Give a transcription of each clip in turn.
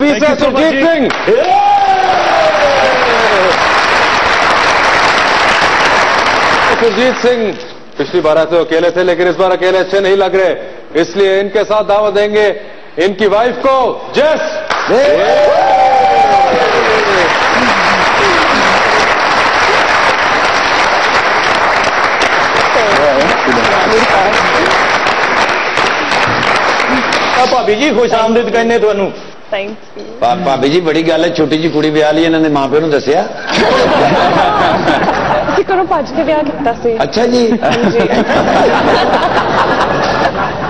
सुरजीत सिंह सुरजीत सिंह पिछली बार ऐसे अकेले थे लेकिन इस बार अकेले अच्छे नहीं लग रहे। इसलिए इनके साथ दावा देंगे। इनकी वाइफ को जस। भाभी जी खुश आमदित कहने थानू ਥੈਂਕ ਯੂ ਭਾਬੀ ਜੀ ਬੜੀ ਗੱਲ ਹੈ ਛੋਟੀ ਜੀ ਕੁੜੀ ਵਿਆਹ ਲਈ ਇਹਨਾਂ ਦੇ ਮਾਪਿਆਂ ਨੂੰ ਦੱਸਿਆ? ਅਸੀਂ ਕਰੋ ਭੱਜ ਕੇ ਵਿਆਹ ਕੀਤਾ ਸੀ। ਅੱਛਾ ਜੀ।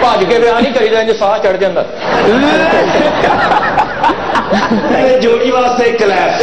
ਭੱਜ ਕੇ ਵਿਆਹ ਨਹੀਂ ਕਰੀਦਾ ਇੰਜ ਸਾਹ ਚੜ ਜਾਂਦਾ। ਜੋੜੀ ਵਾਸਤੇ ਕਲੈਪ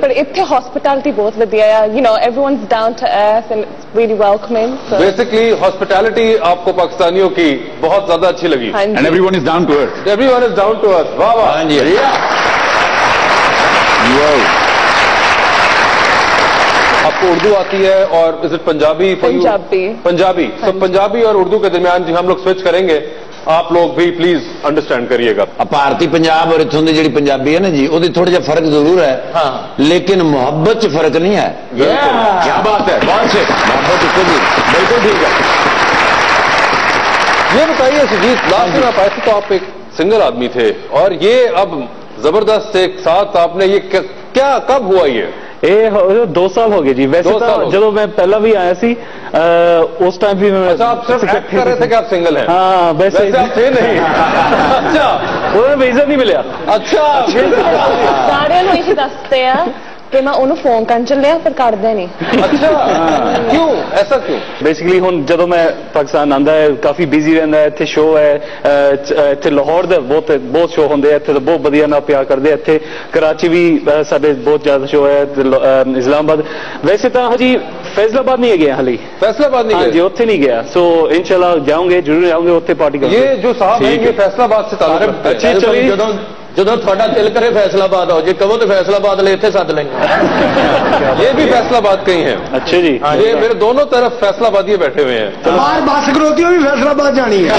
ਪਰ ਇੱਥੇ ਹਸਪਿਟੈਲਿਟੀ ਬਹੁਤ ਵਧੀਆ ਆ you know everyone's down to earth and it's really welcoming so basically hospitality आपको पाकिस्तानियों की बहुत ज्यादा अच्छी लगी ਹਾਂਜੀ and everyone is down to earth everyone is down to earth वाह वाह हाँ जी आपको उर्दू आती है और is it Punjabi for you? Punjabi. Punjabi तो पंजाबी और उर्दू के दरमियान जी हम लोग स्विच करेंगे आप लोग भी प्लीज़ अंडरस्टैंड करिएगा। भारतीय पंजाब और इतों की जी पंजाबी है ना जी वो थोड़ा जा फ़र्क ज़रूर है। हाँ। लेकिन मोहब्बत च फ़र्क नहीं है। क्या बात है? बहुत से? मोहब्बत बिल्कुल ठीक है। ये बताइए सुजीत हाँ लास्ट में आप आए थे तो आप एक सिंगल आदमी थे और ये अब ज़बरदस्त एक साथ आपने ये क्या कब हुआ ये? ਇਹ 2 ਸਾਲ ਹੋ ਗਏ ਜੀ। ਵੈਸੇ ਤਾਂ ਜਦੋਂ ਮੈਂ ਪਹਿਲਾਂ ਵੀ ਆਇਆ ਸੀ ਉਸ ਟਾਈਮ ਵੀ ਮੈਂ ਅੱਛਾ ਆਪ ਸਿਰਫ ਐਕਟ ਕਰ ਰਹੇ ਥੇ ਕਿ ਆਪ ਸਿੰਗਲ ਹੈ? ਹਾਂ ਵੈਸੇ ਵੈਸੇ ਆਪ ਥੇ ਨਹੀਂ। ਅੱਛਾ। ਉਹਨਾਂ ਵੀਜ਼ਾ ਨਹੀਂ ਮਿਲਿਆ। ਅੱਛਾ। ਸਾਰਿਆਂ ਨੂੰ ਇਹੀ ਦੱਸਦੇ ਆ ਕਿ ਮੈਂ ਉਹਨੂੰ ਫੋਨ ਕਰਨ ਚੱਲਿਆ ਪਰ ਕਰਦਾ ਨਹੀਂ अच्छा क्यों ऐसा क्यों ਬੇਸਿਕਲੀ ਹੁਣ ਜਦੋਂ ਮੈਂ ਪਾਕਿਸਤਾਨ ਆਂਦਾ ਹੈ ਕਾਫੀ ਬਿਜ਼ੀ ਰਹਿੰਦਾ ਹੈ ਇੱਥੇ ਸ਼ੋਅ ਹੈ ਅਹ, ਚ- ਅਹ, ਇੱਥੇ ਲਾਹੌਰ ਦੇ ਬਹੁਤ ਬਹੁਤ ਸ਼ੋਅ ਹੁੰਦੇ ਆ ਇੱਥੇ ਤਾਂ ਬਹੁਤ ਵਧੀਆ ਨਾਲ ਪਿਆਰ ਕਰਦੇ ਆ ਇੱਥੇ ਕਰਾਚੀ ਵੀ ਅਹ, ਸਾਡੇ ਬਹੁਤ ਜ਼ਿਆਦਾ ਸ਼ੋਅ ਹੈ ਤੇ ਲ- ਅਹ, ਇਸਲਾਮਾਬਾਦ ਵੈਸੇ ਤਾਂ ਹਜੀ ਫੈਜ਼ਲਾਬਾਦ ਨਹੀਂ ਗਿਆ ਹਲੇ फैसलाबाद नहीं ਹਾਂਜੀ गए ਉੱਥੇ ਨਹੀਂ ਗਿਆ ਸੋ ਇਨਸ਼ਾਅੱਲਾ ਜਾਵਾਂਗੇ ਜ਼ਰੂਰ ਜਾਵਾਂਗੇ ਉੱਥੇ ਪਾਰਟੀ ਕਰਾਂਗੇ ये जो साहब हैं ये फैसलाबाद से ताल्लुक रखते हैं अच्छी चली ਜਦੋਂ ਜਦੋਂ ਤੁਹਾਡਾ ਦਿਲ ਕਰੇ ਫੈਸਲਾਬਾਦ ਆਓ ਜੇ ਕਹੋ ਤੇ ਫੈਸਲਾਬਾਦ ਲੈ ਇੱਥੇ ਸੱਦ ਲੈਂਗੇ ये भी फैसलाबाद के ही हैं ਅੱਛਾ ਜੀ ये मेरे दोनों तरफ फैसलाबादी बैठे हुए हैं ਬਾਹਰ ਬੱਸ ਖਲੋਤੀ ਉਹ ਵੀ ਫੈਸਲਾਬਾਦ ਜਾਣੀ ਹੈ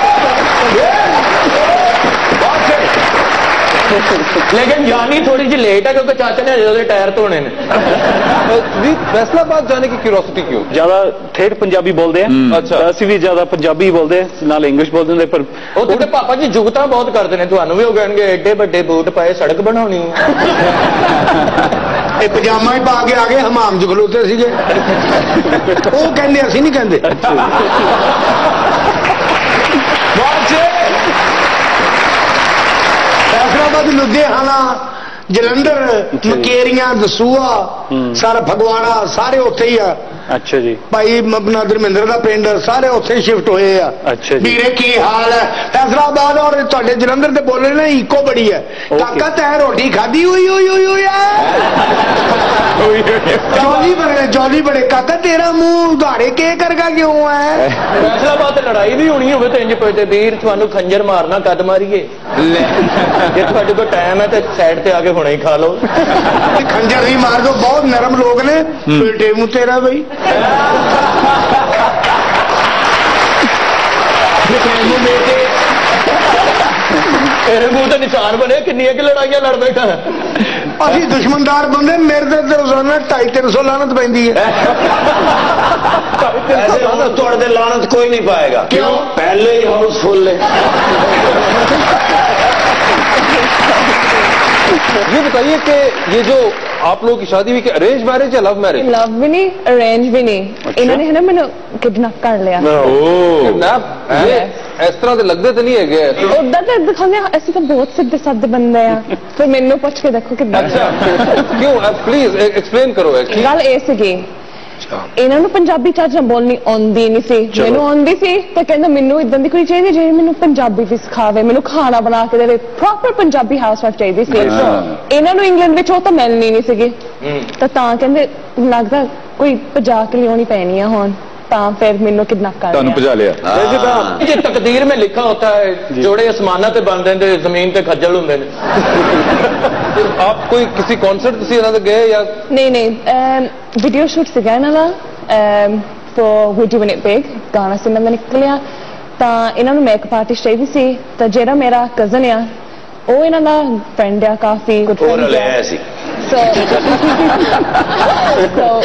ਲੇਕਿਨ ਜਾਣੀ ਥੋੜੀ ਜਿਹੀ ਲੇਟ ਹੈ ਕਿਉਂਕਿ ਚਾਚਾ ਨੇ ਅਜੇ ਉਹਦੇ ਟਾਇਰ ਧੋਣੇ ਨੇ जी फैसलाबाद जाने की क्यूरोसिटी क्यों ਜ਼ਿਆਦਾ ਠੇਠ ਪੰਜਾਬੀ ਬੋਲਦੇ ਆ ਅੱਛਾ। ਤਾਂ ਅਸੀਂ ਵੀ ਜ਼ਿਆਦਾ ਪੰਜਾਬੀ ਬੋਲਦੇ ਆ ਨਾਲ ਇੰਗਲਿਸ਼ ਬੋਲਦੇ ਹੁੰਦੇ ਪਰ ਉਹ ਤੇ ਪਾਪਾ ਜੀ ਜੁਗਤਾਂ ਬਹੁਤ ਕਰਦੇ ਨੇ ਤੁਹਾਨੂੰ ਵੀ ਉਹ ਕਹਿਣਗੇ ਐਡੇ ਵੱਡੇ ਬੂਟ ਪਾਏ ਸੜਕ ਬਣਾਉਣੀ ਹੈ ਇਹ ਪਜਾਮਾ ਹੀ ਪਾ ਕੇ ਆ ਗਏ ਹਮਾਮ ਚ ਖਲੋਤੇ ਸੀਗੇ ਉਹ ਕਹਿੰਦੇ ਅਸੀਂ ਨਹੀਂ ਕਹਿੰਦੇ ਫੈਸਲਾਬਾਦ ਲੁਧਿਆਣਾ ਜਲੰਧਰ ਮਕੇਰੀਆਂ ਦਸੂਆ ਸਾਰਾ ਫਗਵਾੜਾ ਸਾਰੇ ਉੱਥੇ ਹੀ ਆ। ਅੱਛਾ ਜੀ। ਭਾਈ ਮ- ਆਪਣਾ ਧਰਮਿੰਦਰ ਦਾ ਪਿੰਡ ਸਾਰੇ ਉੱਥੇ ਸ਼ਿਫਟ ਹੋਏ ਆ। ਅੱਛਾ ਜੀ। ਵੀਰੇ ਕੀ ਹਾਲ ਹੈ ਫੈਸਲਾਬਾਦ ਔਰ ਤੁਹਾਡੇ ਜਲੰਧਰ ਦੇ ਬੋਲੇ ਨੇ ਇੱਕੋ ਬੜੀ ਹੈ ਕਾਕਾ ਤੈਂ ਰੋਟੀ ਖਾਧੀ? ਹੋਈ ਹੋਈ ਹੋਈ ਹੋਈ ਜੋਲੀ ਬੜੇ ਜੋਲੀ ਬੜੇ। ਕਾਕਾ ਤੇਰਾ ਮੂੰਹ ਉਧਾੜੇ ਕੇ ਕਰਗਾ ਕਿਉਂ ਹੈ ਫੈਸਲਾਬਾਦ ਤੇ ਲੜਾਈ ਵੀ ਹੋਣੀ ਹੋਵੇ ਤੇ ਇੰਜ ਪਏ ਤੇ ਵੀਰ ਤੁਹਾਨੂੰ ਖੰਜਰ ਮਾਰਨਾ ਕਦ ਮਾਰੀਏ। ਜੇ ਤੁਹਾਡੇ ਕੋਲ ਟਾਈਮ ਹੈ ਤੇ ਸਾਈਡ ਤੇ ਆ ਕੇ ਹੁਣੇ ਹੀ ਖਾ ਲਓ। ਖੰਜਰ ਵੀ ਮਾਰ ਦੋ ਬਹੁਤ ਨਰਮ ਲੋਕ ਨੇ। ਬੇਟੇ ਮੂੰਹ ਤੇਰਾ ਬਈ। बने लड़ाइया लड़ बैठा दुश्मनदार बंदे मेरे ढाई तीन सौ लानत पैंती तो लानत कोई नहीं पाएगा। क्यों? पहले ही हाउसफुल ये बताइए कि ये जो आप लोगों की शादी हुई कि अरेंज मैरिज या लव मैरिज ਲਵ ਵੀ ਨਹੀਂ ਅਰੇਂਜ ਵੀ ਨਹੀਂ ਇਹਨਾਂ ਨੇ ਹੈ ਨਾ ਮੈਨੂੰ ਕਿਡਨੈਪ ਕਰ ਲਿਆ ये इस तरह ਦੇ ਲੱਗਦੇ ਤੇ ਨਹੀਂ ਹੈਗੇ ਉਦਾਂ ਤਾਂ ਦਿਖਾਉਂਦੇ ਆ, ਅਸੀਂ ਤਾਂ ਬਹੁਤ ਸਿੱਧੇ ਸਾਦੇ ਬੰਦੇ ਆ ਫਿਰ ਮੈਨੂੰ ਪੁੱਛ ਕੇ ਦੇਖੋ ਕਿੱਦਾਂ अच्छा क्यों प्लीज एक्सप्लेन करो है कि ਗੱਲ ਇਹ ਸੀਗੀ ਇਹਨਾਂ ਨੂੰ ਪੰਜਾਬੀ ਨਾਲ ਬੋਲਣੀ ਆਉਂਦੀ ਨਹੀਂ ਸੀ। ਮੈਨੂੰ ਆਉਂਦੀ ਸੀ ਤੇ ਕਹਿੰਦਾ ਮੈਨੂੰ ਇਦਾਂ ਦੀ ਕੋਈ ਚਾਹੀਦੀ ਜਿਹੜੀ ਮੈਨੂੰ ਪੰਜਾਬੀ ਵੀ ਸਿਖਾਵੇ ਮੈਨੂੰ ਖਾਣਾ ਬਣਾ ਕੇ ਦੇਵੇ। ਪ੍ਰੋਪਰ ਪੰਜਾਬੀ ਹਾਊਸਵਾਈਫ ਚਾਹੀਦੀ ਸੀ। ਇਹਨਾਂ ਨੂੰ ਇੰਗਲੈਂਡ ਵਿੱਚ ਉਹ ਤਾਂ ਮਿਲਣੀ ਨਹੀਂ ਸੀਗੀ। ਤਾਂ ਤਾਂ ਕਹਿੰਦੇ ਲੱਗਦਾ ਕੋਈ ਭਜਾ ਕੇ ਲਿਆਉਣੀ ਪੈਣੀ ਆ ਹੁਣ। ਤਾਂ ਫਿਰ ਮੈਨੂੰ ਕਿਡਨੈਪ ਕਰ ਤੁਹਾਨੂੰ ਭਜਾ ਲਿਆ। ਵੈਸੇ ਤਾਂ ਜੇ ਤਕਦੀਰ ਮੇ ਲਿਖਾ ਹੁੰਦਾ ਹੈ ਜੋੜੇ ਅਸਮਾਨਾਂ ਤੇ ਬਣ ਰਹਿੰਦੇ ਜ਼ਮੀਨ ਤੇ ਖੱਜਲ ਹੁੰਦੇ ਨੇ। ਆਪ ਕੋਈ ਕਿਸੇ ਕਨਸਰਟ ਤੁਸੀਂ ਇਹਨਾਂ ਦੇ ਗਏ ਜਾਂ? ਨਹੀਂ ਨਹੀਂ ਵੀਡੀਓ ਸ਼ੂਟ ਸੀਗਾ ਇਹਨਾਂ ਦਾ। For would you win it big ਗਾਣਾ ਸੀ ਮੈਂ ਨਿਕਲਿਆ। ਤਾਂ ਇਹਨਾਂ ਨੂੰ ਮੇਕਅਪ ਆਰਟਿਸਟ ਚਾਹੀਦੀ ਸੀ। ਤਾਂ ਜਿਹੜਾ ਮੇਰਾ ਕਜ਼ਨ ਆ ਉਹ ਇਹਨਾਂ ਦਾ ਫਰੈਂਡ ਆ ਕਾਫੀ ਗੁੱਡ ਫਰੈਂਡ ਆ। ਸੀ। ਸੋ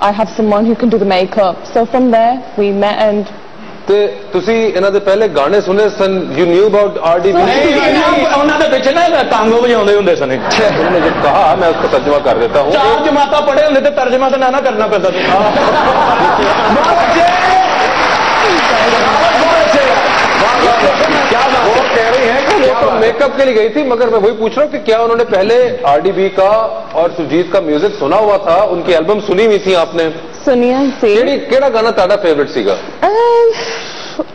I have someone who can do the makeup. So from there, we met and ਤੇ ਤੁਸੀਂ ਇਹਨਾਂ ਦੇ ਪਹਿਲੇ ਗਾਣੇ ਸੁਨੇ? ਸਨ ਯੂ ਨਿਊ ਅਬਾਊਟ ਆਰਡੀ ਨਹੀਂ ਉਹਨਾਂ ਦੇ ਵਿੱਚ ਨਾ ਟਾਂਗੋ ਵਜਾਉਂਦੇ ਹੁੰਦੇ ਸਨ ਉਹਨੇ ਜੋ ਕਹਾ ਮੈਂ ਉਸ ਦਾ ਤਰਜਮਾ ਕਰ ਦਿੱਤਾ। ਹਾਂ ਚਾਰ ਜਮਾਤਾਂ ਪੜ੍ਹੇ ਹੁੰਦੇ ਤੇ ਤਰਜਮਾ ਤਾਂ ਨਾ ਕਰਨਾ ਪੈਂਦਾ ਸੀ। ਬਹੁਤ ਜੇ ਬਹੁਤ ਜੇ कि वो तो मेकअप के लिए गई थी मगर मैं वही पूछ रहा हूँ कि क्या उन्होंने पहले आरडीबी का और सुजीत का म्यूजिक सुना हुआ था उनकी एल्बम सुनी हुई थी आपने ਸੁਨੀਆ ਸੀ ਕਿਹੜੀ ਕਿਹੜਾ ਗਾਣਾ ਤੁਹਾਡਾ ਫੇਵਰਿਟ ਸੀਗਾ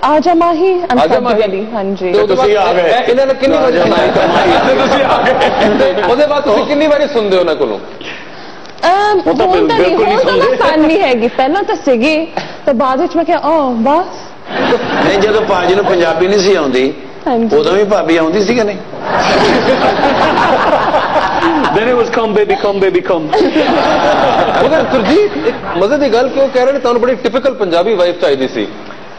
ਆਜਾ ਮਾਹੀ ਆਜਾ ਅਨਸਰ ਮਾਹੀ। ਵਾਲੀ ਹਾਂਜੀ ਤੇ ਉਹਦੇ ਤੁਸੀਂ ਆ ਬਾਅਦ ਗਏ। ਇਹ- ਇਹਨਾਂ ਨੇ ਕਿੰਨੀ ਵਾਰੀ ਸੁਣਾਈ ਤੁਸੀਂ ਆ ਗਏ ਉਹਦੇ ਬਾਅਦ ਤੁਸੀਂ ਕਿੰਨੀ ਵਾਰੀ ਸੁਣਦੇ ਹੋ ਉਹਨਾਂ ਕੋਲੋਂ ਅਮ, ਉਹ ਤਾਂ ਹੁਣ ਤਾਂ ਨਹੀਂ ਬਿਲਕੁਲ ਨਹੀਂ ਹੁਣ ਤਾਂ ਸੁਣਦੇ। ਆਸਾਨ ਨਹੀਂ ਹੈਗੀ ਪਹਿਲਾਂ ਤਾਂ ਸੀਗੀ ਤਾਂ ਬਾਅਦ ਵਿੱਚ ਮੈਂ ਕਿਹਾ ਓ ਬਸ ਨਹੀਂ ਜਦੋਂ ਪਾਜੀ ਨੂੰ ਪੰਜਾਬੀ ਨਹੀਂ ਸੀ ਆਉਂਦੀ ਹਾਂਜੀ। ਉਦੋਂ ਵੀ ਭਾਬੀ ਆਉਂਦੀ ਸੀ ਕਿ ਨਹੀਂ? Then it was come baby come baby come. ਮਗਰ ਸੁਰਜੀਤ ਇੱਕ ਮਜ਼ੇ ਦੀ ਗੱਲ ਕਿ ਉਹ ਕਹਿ ਰਹੇ ਨੇ? ਤੁਹਾਨੂੰ ਬੜੀ ਟਿਪੀਕਲ ਪੰਜਾਬੀ ਵਾਈਫ ਚਾਹੀਦੀ ਸੀ।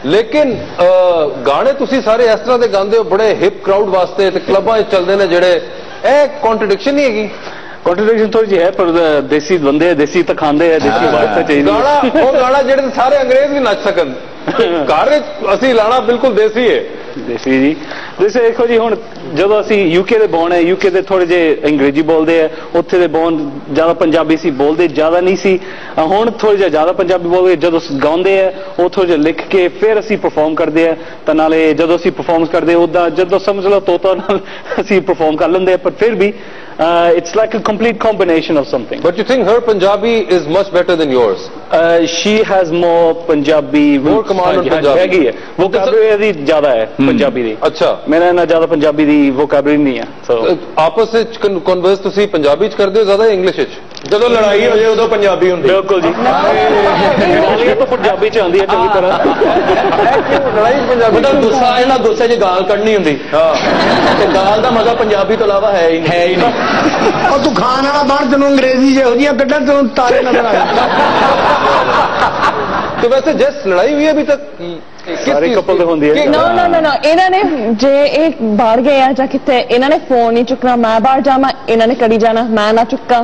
ਲੇਕਿਨ ਅਹ, ਗਾਣੇ ਤੁਸੀਂ ਸਾਰੇ ਇਸ ਤਰ੍ਹਾਂ ਦੇ ਗਾਉਂਦੇ ਹੋ ਬੜੇ ਹਿਪ ਕਰਾਊਡ ਵਾਸਤੇ ਤੇ ਕਲੱਬਾਂ 'ਚ ਚੱਲਦੇ ਨੇ ਜਿਹੜੇ ਇਹ ਕੰਟਰਡਿਕਸ਼ਨ ਨਹੀਂ ਹੈਗੀ। ਕੰਟਰਡਿਕਸ਼ਨ ਥੋੜੀ ਜਿਹੀ ਹੈ ਪਰ ਦੇਸੀ ਬੰਦੇ ਆ, ਦੇਸੀ ਤਾਂ ਖਾਂਦੇ ਆ ਦੇਸੀ ਬਾਤ ਤਾਂ ਚਾਹੀਦੀ ਗਾਣਾ ਉਹ ਗਾਣਾ ਜਿਹੜੇ ਸਾਰੇ ਅੰਗਰੇਜ਼ ਵੀ ਨੱਚ ਸਕਣ। ਘਰ ਅਸੀਂ ਲਾਣਾ ਬਿਲਕੁਲ ਦੇਸੀ ਹੈ ਦੇਸੀ ਜੀ। ਜਿਵੇਂ ਦੇਖੋ ਜੀ ਹੁਣ ਜਦੋਂ ਅਸੀਂ ਯੂਕੇ ਦੇ ਬੌਣ ਹੈ ਯੂਕੇ ਦੇ ਥੋੜੇ ਜੇ ਅੰਗਰੇਜ਼ੀ ਬੋਲਦੇ ਆ ਉੱਥੇ ਦੇ ਬੌਣ ਜ਼ਿਆਦਾ ਪੰਜਾਬੀ ਸੀ ਬੋਲਦੇ ਜ਼ਿਆਦਾ ਨਹੀਂ ਸੀ। ਹੁਣ ਥੋੜਾ ਜਿਹਾ ਜ਼ਿਆਦਾ ਪੰਜਾਬੀ ਬੋਲਦੇ ਜਦੋਂ ਗਾਉਂਦੇ ਆ ਉਹ ਥੋੜਾ ਜਿਹਾ ਲਿਖ ਕੇ ਫਿਰ ਅਸੀਂ ਪਰਫਾਰਮ ਕਰਦੇ ਆ। ਤਾਂ ਨਾਲੇ ਜਦੋਂ ਅਸੀਂ ਪਰਫਾਰਮ ਕਰਦੇ ਉਦਾਂ ਜਦੋਂ ਸਮਝ ਲਓ ਤੋਤਾ ਨਾਲ ਅਸੀਂ ਪਰਫਾਰਮ ਕਰ ਲੈਂਦੇ ਆ ਪਰ ਫਿਰ ਵੀ It's like a complete combination of something but you think her Punjabi is much better than yours she has more Punjabi More command on Punjabi. ਹੈਗੀ ਹੈ ਵੋਕੈਬਲਰੀ ਇਹਦੀ ਜ਼ਿਆਦਾ ਹੈ ਪੰਜਾਬੀ ਦੀ ਅੱਛਾ ਮੇਰਾ ਇੰਨਾ ਜ਼ਿਆਦਾ ਪੰਜਾਬੀ ਦੀ ਵੋਕੈਬਲਰੀ ਨਹੀਂ ਹੈ ਸੋ ਆਪਸ ਵਿੱਚ ਕਨਵਰਸ ਤੁਸੀਂ ਪੰਜਾਬੀ 'ਚ ਕਰਦੇ ਹੋ ਜ਼ਿਆਦਾ ਇੰਗਲਿਸ਼ 'ਚ ਜਦੋਂ ਲੜਾਈ ਹੋ ਜਾਏ ਉਦੋਂ ਪੰਜਾਬੀ ਹੁੰਦੀ। ਬਿਲਕੁਲ ਜੀ। ਇਹ ਤਾਂ ਪੰਜਾਬੀ ਚ ਆਉਂਦੀ ਹੈ ਚੰਗੀ ਤਰ੍ਹਾਂ। ਲੜਾਈ ਪੰਜਾਬੀ ਦਾ ਗੁੱਸਾ ਇਹਨਾਂ ਗੁੱਸੇ 'ਚ ਗਾਲ ਕੱਢਣੀ ਹੁੰਦੀ। ਹਾਂ। ਤੇ ਗਾਲ ਦਾ ਮਜ਼ਾ ਪੰਜਾਬੀ ਤੋਂ ਇਲਾਵਾ ਹੈ ਹੀ ਨਹੀਂ। ਹੈ ਹੀ ਨਹੀਂ। ਉਹ ਤੂੰ ਖਾਣ ਵਾਲਾ ਬਣ ਤੈਨੂੰ ਅੰਗਰੇਜ਼ੀ ਜਿਹੋ ਜੀਆਂ ਕੱਢਣ ਤੈਨੂੰ ਤਾਰੇ ਨਜ਼ਰ ਆਏ ਤੇ ਵੈਸੇ ਜਿਸ ਲੜਾਈ ਹੋਈ ਹੈ ਅਭੀ ਤੱਕ ਸਾਰੇ ਕਪਲ ਹੁੰਦੀ ਹੈ। ਨਾ ਨਾ ਨਾ ਨਾ। ਇਹਨਾਂ ਨੇ ਜੇ ਇਹ ਬਾਹਰ ਗਏ ਆ ਜਾਂ ਕਿੱਥੇ ਇਹਨਾਂ ਨੇ ਫੋਨ ਨਹੀਂ ਚੁੱਕਣਾ ਮੈਂ ਬਾਹਰ ਜਾਵਾਂ ਇਹਨਾਂ ਨੇ ਕੜੀ ਜਾਣਾ ਮੈਂ ਨਾ ਚੁੱਕਾਂ।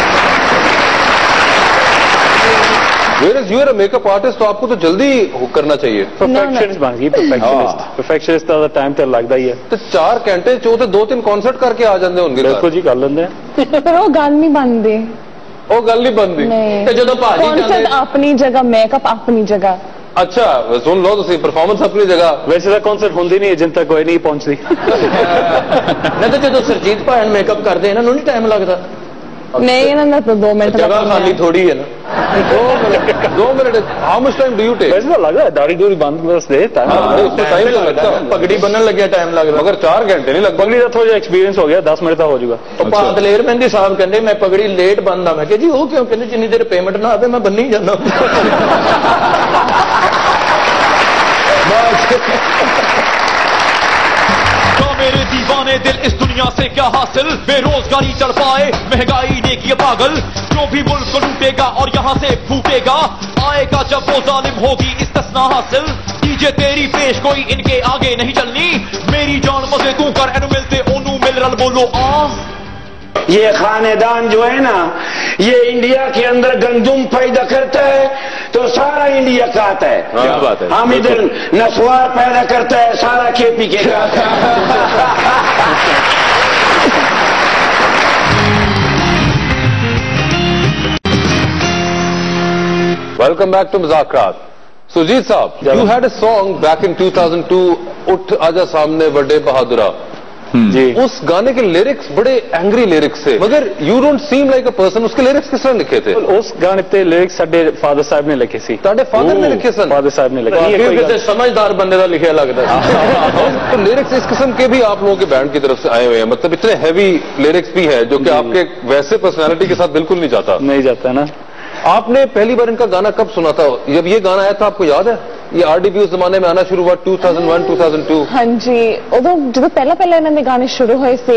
Whereas you are a makeup artist तो आपको तो जल्दी हो करना चाहिए ਪਰਫੈਕਸ਼ਨਿਸਟ ਬਣ ਗਈ ਪਰਫੈਕਸ਼ਨਿਸਟ ਪਰਫੈਕਸ਼ਨਿਸਟ ਦਾ ਟਾਈਮ ਤੇ ਲੱਗਦਾ ਹੀ ਹੈ ਤੇ 4 ਘੰਟੇ ਚ ਉਹ ਤੇ ਦੋ ਤਿੰਨ ਕਨਸਰਟ ਕਰਕੇ ਆ ਜਾਂਦੇ ਹੋਣਗੇ ਘਰ। ਬਿਲਕੁਲ ਜੀ ਕਰ ਲੈਂਦੇ ਆ ਪਰ ਉਹ ਗੱਲ ਨਹੀਂ ਬਣਦੀ ਉਹ ਗੱਲ ਨਹੀਂ ਬੰਦੀ ਨਹੀਂ ਤੇ ਜਦੋਂ ਭਾਜੀ ਕਨਸਰਟ ਜਾਂਦੇ ਆਪਣੀ ਜਗ੍ਹਾ ਮੇਕਅਪ ਆਪਣੀ ਜਗ੍ਹਾ ਅੱਛਾ ਸੁਣ ਲਓ ਤੁਸੀਂ ਪਰਫਾਰਮੈਂਸ ਆਪਣੀ ਜਗ੍ਹਾ ਵੈਸੇ ਤਾਂ ਕਨਸਰਟ ਹੁੰਦੀ ਨਹੀਂ ਜਿੰਨ ਤੱਕ ਕੋਈ ਨਹੀਂ ਪਹੁੰਚਦੀ ਨਹੀਂ ਤਾਂ ਜਦੋਂ ਸਰਜੀਤ ਭਾਣ ਮੇਕਅਪ ਕਰਦੇ ਇਹਨਾਂ ਨੂੰ ਨਹੀਂ ਟਾਈਮ ਲੱਗਦਾ ਨਹੀਂ ਇਹਨਾਂ ਦਾ ਤਾਂ 2 ਮਿੰਟ ਜਗ੍ਹਾ। ਖਾਲੀ ਥੋੜੀ ਹੈ ਨਾ। 2 minute. 2 minute how much time do you take ਵੈਸੇ ਤਾਂ ਲੱਗਦਾ ਦਾੜੀ ਦੂਰੀ ਬੰਦ ਬਸ ਦੇ ਤਾਂ ਨਹੀਂ ਉਸ ਟਾਈਮ Time ਲੱਗਦਾ। ਪਗੜੀ ਬੰਨਣ ਲੱਗਿਆ ਟਾਈਮ ਲੱਗਦਾ। ਮਗਰ 4 ਘੰਟੇ ਨਹੀਂ ਲੱਗਦਾ। ਪਗੜੀ ਦਾ ਥੋੜਾ ਜਿਹਾ ਐਕਸਪੀਰੀਅੰਸ ਹੋ ਗਿਆ 10 ਮਿੰਟ ਦਾ ਹੋ ਜਾਊਗਾ। ਉਹ ਭਾਤ ਲੇਰ ਮਹਿੰਦੀ ਸਾਹਿਬ ਕਹਿੰਦੇ ਮੈਂ ਪਗੜੀ ਲੇਟ ਬੰਦਾ ਮੈਂ ਕਿਹਾ ਜੀ ਉਹ ਕਿਉਂ ਕਹਿੰਦੇ ਜਿੰਨੀ ਦੇਰ ਪੇਮੈਂਟ ਨਾ ਆਵੇ ਮੈਂ ਬੰਨੀ ਜਾਂਦਾ। क्या मेरे दीवाने दिल इस दुनिया से क्या हासिल? बेरोजगारी चढ़ पाए महँगाई ने किया पागल। जो भी मुल्क लूटेगा और यहाँ से फूटेगा, आएगा जब वो जालिम होगी, इस तस्ना हासिल। कीजिए तेरी पेश, कोई इनके आगे नहीं चलनी। मेरी जान मज़े तू कर एनु मिलते ओनू मिल रल बोलो आ ये खानेदान जो है ना ये इंडिया के अंदर गंदुम पैदा करता है तो सारा इंडिया खाता है। क्या बात है। हम इधर नसवार पैदा करता है सारा केपी के खाता है Welcome back to Muzakrat. Sujit Saab, you had a song back in 2002, उठ आजा सामने बड़े बहादुरा उस गाने के लिरिक्स बड़े एंग्री लिरिक्स थे मगर you don't seem like a person उसके लिरिक्स किस तरह लिखे थे ਉਸ ਗਾਣੇ ਤੇ ਲਿਰਿਕਸ ਸਾਡੇ ਫਾਦਰ ਸਾਹਿਬ ਨੇ ਲਿਖੇ ਸੀ ਤੁਹਾਡੇ ਫਾਦਰ ਨੇ ਲਿਖੇ ਸਨ ਫਾਦਰ ਸਾਹਿਬ ਨੇ ਲਿਖੇ ਇਹ ਵਾਕਈ ਕੋਈ ਕਿਸੇ ਗੱਲ- ਸਮਝਦਾਰ ਬੰਦੇ ਦਾ ਲਿਖਿਆ ਲੱਗਦਾ ਸੀ तो लिरिक्स इस किस्म के भी आप लोगों के बैंड की तरफ से आए हुए हैं मतलब इतने हैवी लिरिक्स भी है जो कि आपके वैसे पर्सनालिटी के साथ बिल्कुल नहीं जाता नहीं जाता ना आपने पहली बार इनका गाना कब सुना था जब ये गाना आया था आपको याद है ये आरडीबी उस जमाने में आना शुरू हुआ 2001 2002 ਹਾਂਜੀ ਉਦੋਂ ਜਦੋਂ ਪਹਿਲਾਂ ਪਹਿਲਾਂ ਇਹਨਾਂ ਦੇ ਗਾਣੇ ਸ਼ੁਰੂ ਹੋਏ ਸੀ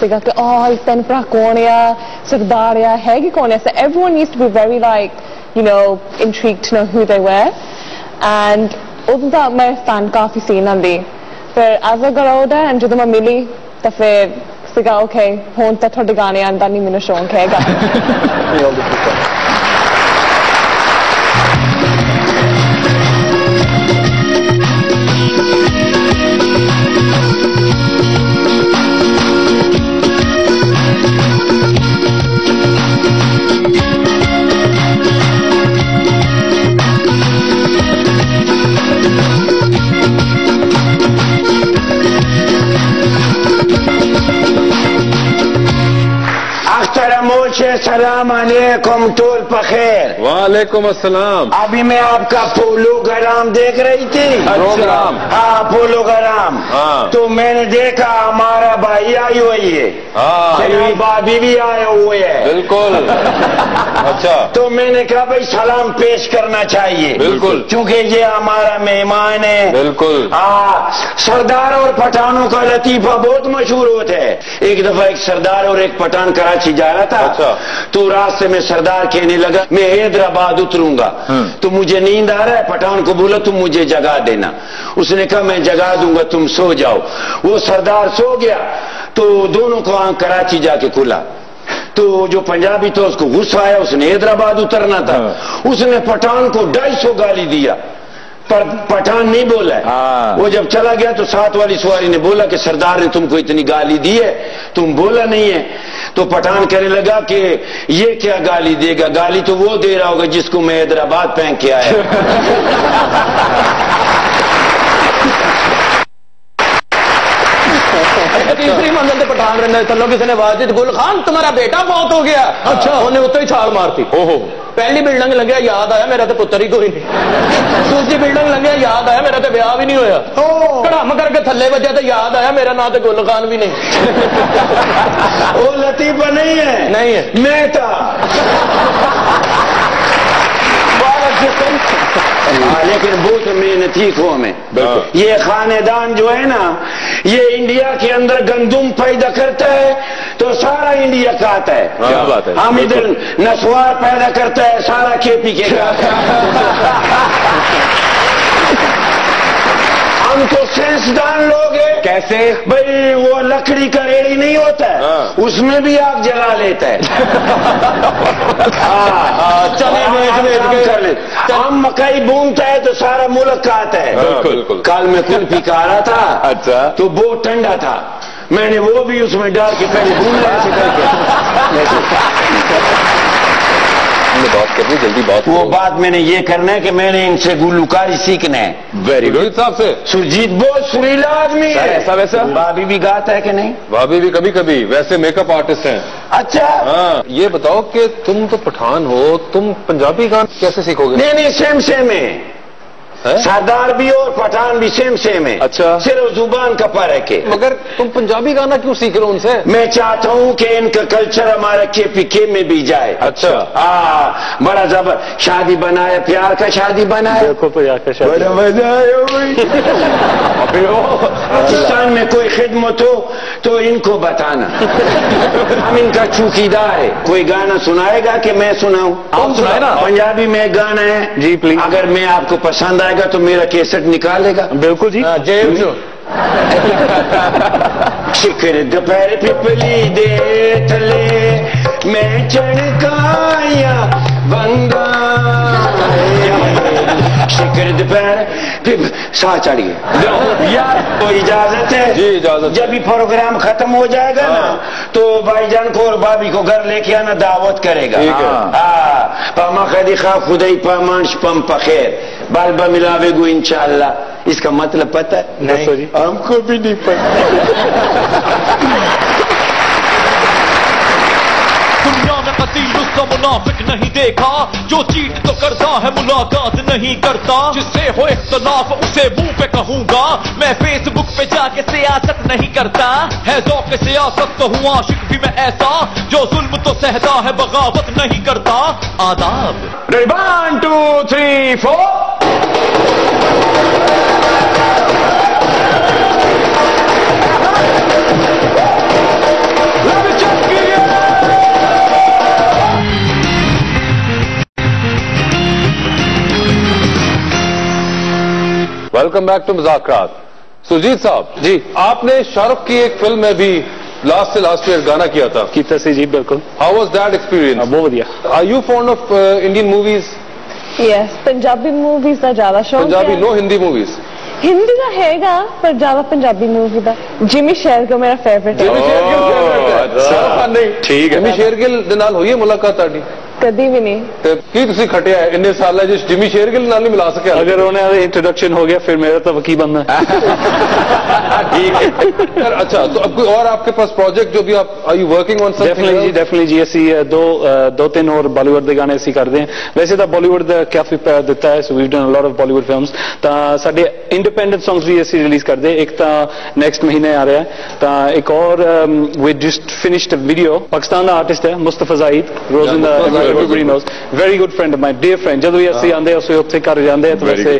ਸੀਗਾ ਕਿ ਆਹ ਇਹ ਤੈਨੂੰ ਭਰਾ ਕੌਣ ਆ ਸਰਦਾਰ ਆ ਹੈਗੀ ਕੌਣ ਆ so everyone used to be very like you know intrigued to know who they were and ਉਦੋਂ ਦਾ ਮੈਂ ਫੈਨ ਕਾਫੀ ਸੀ ਇਹਨਾਂ ਦੀ ਫਿਰ as I got older and ਜਦੋਂ ਮੈਂ ਮਿਲੀ ਤਾਂ ਫਿਰ ਸੀਗਾ okay ਹੁਣ ਤਾਂ ਤੁਹਾਡੇ ਗਾਣੇ ਆਉਣ ਦਾ ਨਹੀਂ ਮੈਨੂੰ ਸ਼ੌਂਕ ਹੈਗਾ। सलाम पखेर। वालेकुम अस्सलाम। अभी मैं आपका पोलो गराम देख रही थी। प्रोग्राम। हाँ पोलो गराम हाँ। तो मैंने देखा हमारा भाई आई हुई है। हाँ भाभी भी आए हुए है। बिल्कुल। अच्छा। तो मैंने कहा भाई सलाम पेश करना चाहिए। बिल्कुल। क्योंकि ये हमारा मेहमान है। बिल्कुल। हाँ सरदार और पठानों का लतीफा बहुत मशहूर होता है। एक दफ़ा एक सरदार और एक पठान कराची जा रहा था। अच्छा। तो रास्ते में सरदार कहने लगा मैं हैदराबाद उतरूँगा। तो मुझे नींद आ रहा है पठान को बोला तुम मुझे जगा देना। उसने कहा मैं जगा दूँगा तुम सो जाओ। वो सरदार सो गया। तो दोनों को आँख कराची जाके खुला। तो जो पंजाबी था उसको गुस्सा आया उसने हैदराबाद उतरना था। उसने पठान को ढाई सौ गाली दिया। पर पठान नहीं बोला है। हाँ। वो जब चला गया तो साथ वाली सवारी ने बोला कि सरदार ने तुमको इतनी गाली दी है तुम बोला नहीं है। तो पठान कहने लगा कि ये क्या गाली देगा? गाली तो वो दे रहा होगा जिसको मैं हैदराबाद पहन के आया अच्छा तीसरी मंजिल से पठान रहने थलो किसी ने आवाज़ दी गुल खान तुम्हारा बेटा मौत हो गया। अच्छा। उन्हें उतो ही छाल मारती। ओहो पहली बिल्डिंग लंघिया याद आया मेरा तो पुत्र ही कोई नहीं। दूसरी बिल्डिंग लंघिया याद आया मेरा तो ब्याह भी नहीं होया। कड़म करके थले बजे तो याद आया मेरा ना तो गुल खान भी नहीं। वो लतीफा नहीं है। नहीं है। मैं था लेकिन बहुत मेहनती को हमें ये खानेदान जो है ना ये इंडिया के अंदर गंदुम पैदा करता है तो सारा इंडिया खाता है। क्या बात है। हम इधर नसवार पैदा करता है सारा केपी के खाता है हम तो सेंसदान लोग। हैं कैसे? भाई वो लकड़ी का रेड़ी नहीं होता है। हाँ। उसमें भी आग जला लेता है। हाँ, चने हम बेच बेच कर लेते। हम मकई बूनता है तो सारा मुल्क खाता है। बिल्कुल, बिल्कुल। कल मैं कुल्फी खा रहा था। अच्छा। तो बहुत ठंडा था। मैंने वो भी उसमें डाल के पहले भून लिया। करके। हमने बात करनी जल्दी बात वो बात मैंने ये करना है कि मैंने इनसे गुलूकारी सीखना है। वेरी गुड साहब से? सुरजीत बहुत सुरीला आदमी है। ऐसा वैसा? भाभी भी गाता है कि नहीं? भाभी भी कभी कभी वैसे मेकअप आर्टिस्ट हैं। अच्छा। हाँ ये बताओ कि तुम तो पठान हो तुम पंजाबी गान कैसे सीखोगे? नहीं नहीं सेम सेम है। हैं? सरदार भी और पठान भी सेम सेम है। अच्छा। सिर्फ़ ज़ुबान का फ़र्क है। मगर तुम पंजाबी गाना क्यों सीख रहे हो उनसे? मैं चाहता हूँ कि इनका कल्चर हमारा के पी के में भी जाए। अच्छा। हाँ बड़ा जबर शादी बनाया प्यार का शादी बनाया। देखो तो यहाँ का शादी बड़ा मज़ा पाकिस्तान में कोई खिदमत हो तो इनको बताना। हम इनका चौकीदार है। कोई गाना सुनाएगा कि मैं सुनाऊं? आप सुनाए ना। पंजाबी में एक गाना है। जी, प्लीज़ अगर मैं आपको पसंद जाएगा तो मेरा केसेट निकालेगा। बिल्कुल जी। हाँ, जेब हम्म। जो। शिखर दोपहर पिपली दे थले मैं चढ़काया बंगा। शिखर दोपहर फिर सा चढ़िए। यार तो इजाज़त है? जी इजाज़त। जब भी प्रोग्राम खत्म हो जाएगा ना हाँ। तो भाईजान को और भाभी को घर लेके आना दावत करेगा। हाँ। पामा खदी खा खुदई पामांश पम पखेर बालबा बा मिलावेगो इंशाला इसका मतलब पता है? बताओ हमको भी नहीं पता दुनिया में उसका मुनाफिक नहीं देखा। जो चीट तो करता है, मुलाकात नहीं करता। जिससे हो इख्तलाफ, उसे मुँह पे कहूँगा। मैं फेसबुक पे जाके सियासत नहीं करता। है जौक सियासत तो हूँ, आशिक भी मैं ऐसा। जो जुल्म तो सहता है, बगावत नहीं करता। आदाब। One two three four welcome back to मजाकरात Sujit साहब जी। आपने शाहरुख की एक फिल्म में भी लास्ट से लास्ट ईयर गाना किया था ਕੀਤਾ ਸੀ ਜੀ ਬਿਲਕੁਲ हाउ वाज दैट एक्सपीरियंस ਬਹੁਤ ਵਧੀਆ are you fond of Indian movies yes Punjabi movies ਦਾ ਜ਼ਿਆਦਾ ਸ਼ੌਕ पंजाबी ਹੈ नो हिंदी मूवीज ਹਿੰਦੀ ਦਾ ਹੈਗਾ ਪਰ ਜ਼ਿਆਦਾ ਪੰਜਾਬੀ ਮੂਵੀ ਦਾ ਜਿਮੀ ਸ਼ੇਰਗਿਲ ਮੇਰਾ ਫੇਵਰਿਟ ਹੈ ਜਿਮੀ ਸ਼ੇਰਗਿਲ favorite ਹੈ। ਸ਼ਾਹਰੁਖ ਖਾਨ ਨਹੀਂ ਠੀਕ ਹੈ। ਜਿਮੀ ਸ਼ੇਰਗਿਲ ਦੇ ਨਾਲ ਹੋਈ ਹੈ ਮੁਲਾਕਾਤ ਤੁਹਾਡੀ ਕਦੀ ਵੀ ਨਹੀਂ ਤੇ ਕੀ ਤੁਸੀਂ ਖਟਿਆ ਹੈ ਇੰਨੇ ਸਾਲਾਂ ਜਿਸ ਜਿਮੀ ਸ਼ੇਰਗਿਲ ਨਾਲ ਨਹੀਂ ਮਿਲਾ ਸਕਿਆ अगर उन्हें इंट्रोडक्शन हो गया फिर मेरा तो वकी बनना है ठीक है यार, अच्छा तो अब कोई और आपके पास प्रोजेक्ट जो भी आप are you working on definitely ਜੀ ਡੈਫੀਨਿਟਲੀ ਜੀ ਅਸੀਂ ਅ, ਦੋ ਅ, ਦੋ ਤਿੰਨ ਹੋਰ ਬਾਲੀਵੁੱਡ ਦੇ ਗਾਣੇ ਅਸੀਂ ਕਰਦੇ ਹਾਂ ਵੈਸੇ ਤਾਂ ਬਾਲੀਵੁੱਡ ਦਾ ਕਾਫੀ ਪਿਆਰ ਦਿੱਤਾ ਹੈ so we've done a lot of Bollywood films ਤਾਂ ਸਾਡੇ ਇੰਡੀਪੈਂਡੈਂਟ ਸੌਂਗਸ ਵੀ ਅਸੀਂ ਰਿਲੀਜ਼ ਕਰਦੇ ਇੱਕ ਤਾਂ ਨੈਕਸਟ ਮਹੀਨੇ ਆ ਰਿਹਾ ਹੈ ਤਾਂ ਇੱਕ ਔਰ ਵੀ ਜਸਟ ਫਿਨਿਸ਼ਡ ਵੀਡੀਓ ਪਾਕਿਸਤਾਨ ਦਾ ਆਰਟਿਸਟ ਹੈ ਮੁਸਤਫਾ ਜ਼ਾਹਿਦ ਰੋਜ਼ ਇਨ ਦਾ everybody knows. Very good friend of mine, dear friend. ਜਦੋਂ ਵੀ ਅਸੀਂ ah. ਆਂਦੇ ਉਸ ਵੇ ਉੱਥੇ ਘਰ ਜਾਂਦੇ ਆ ਤਾਂ ਵੈਸੇ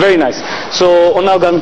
ਵੈਰੀ ਨਾਈਸ ਸੋ ਉਹਨਾਂ ਗਾਣ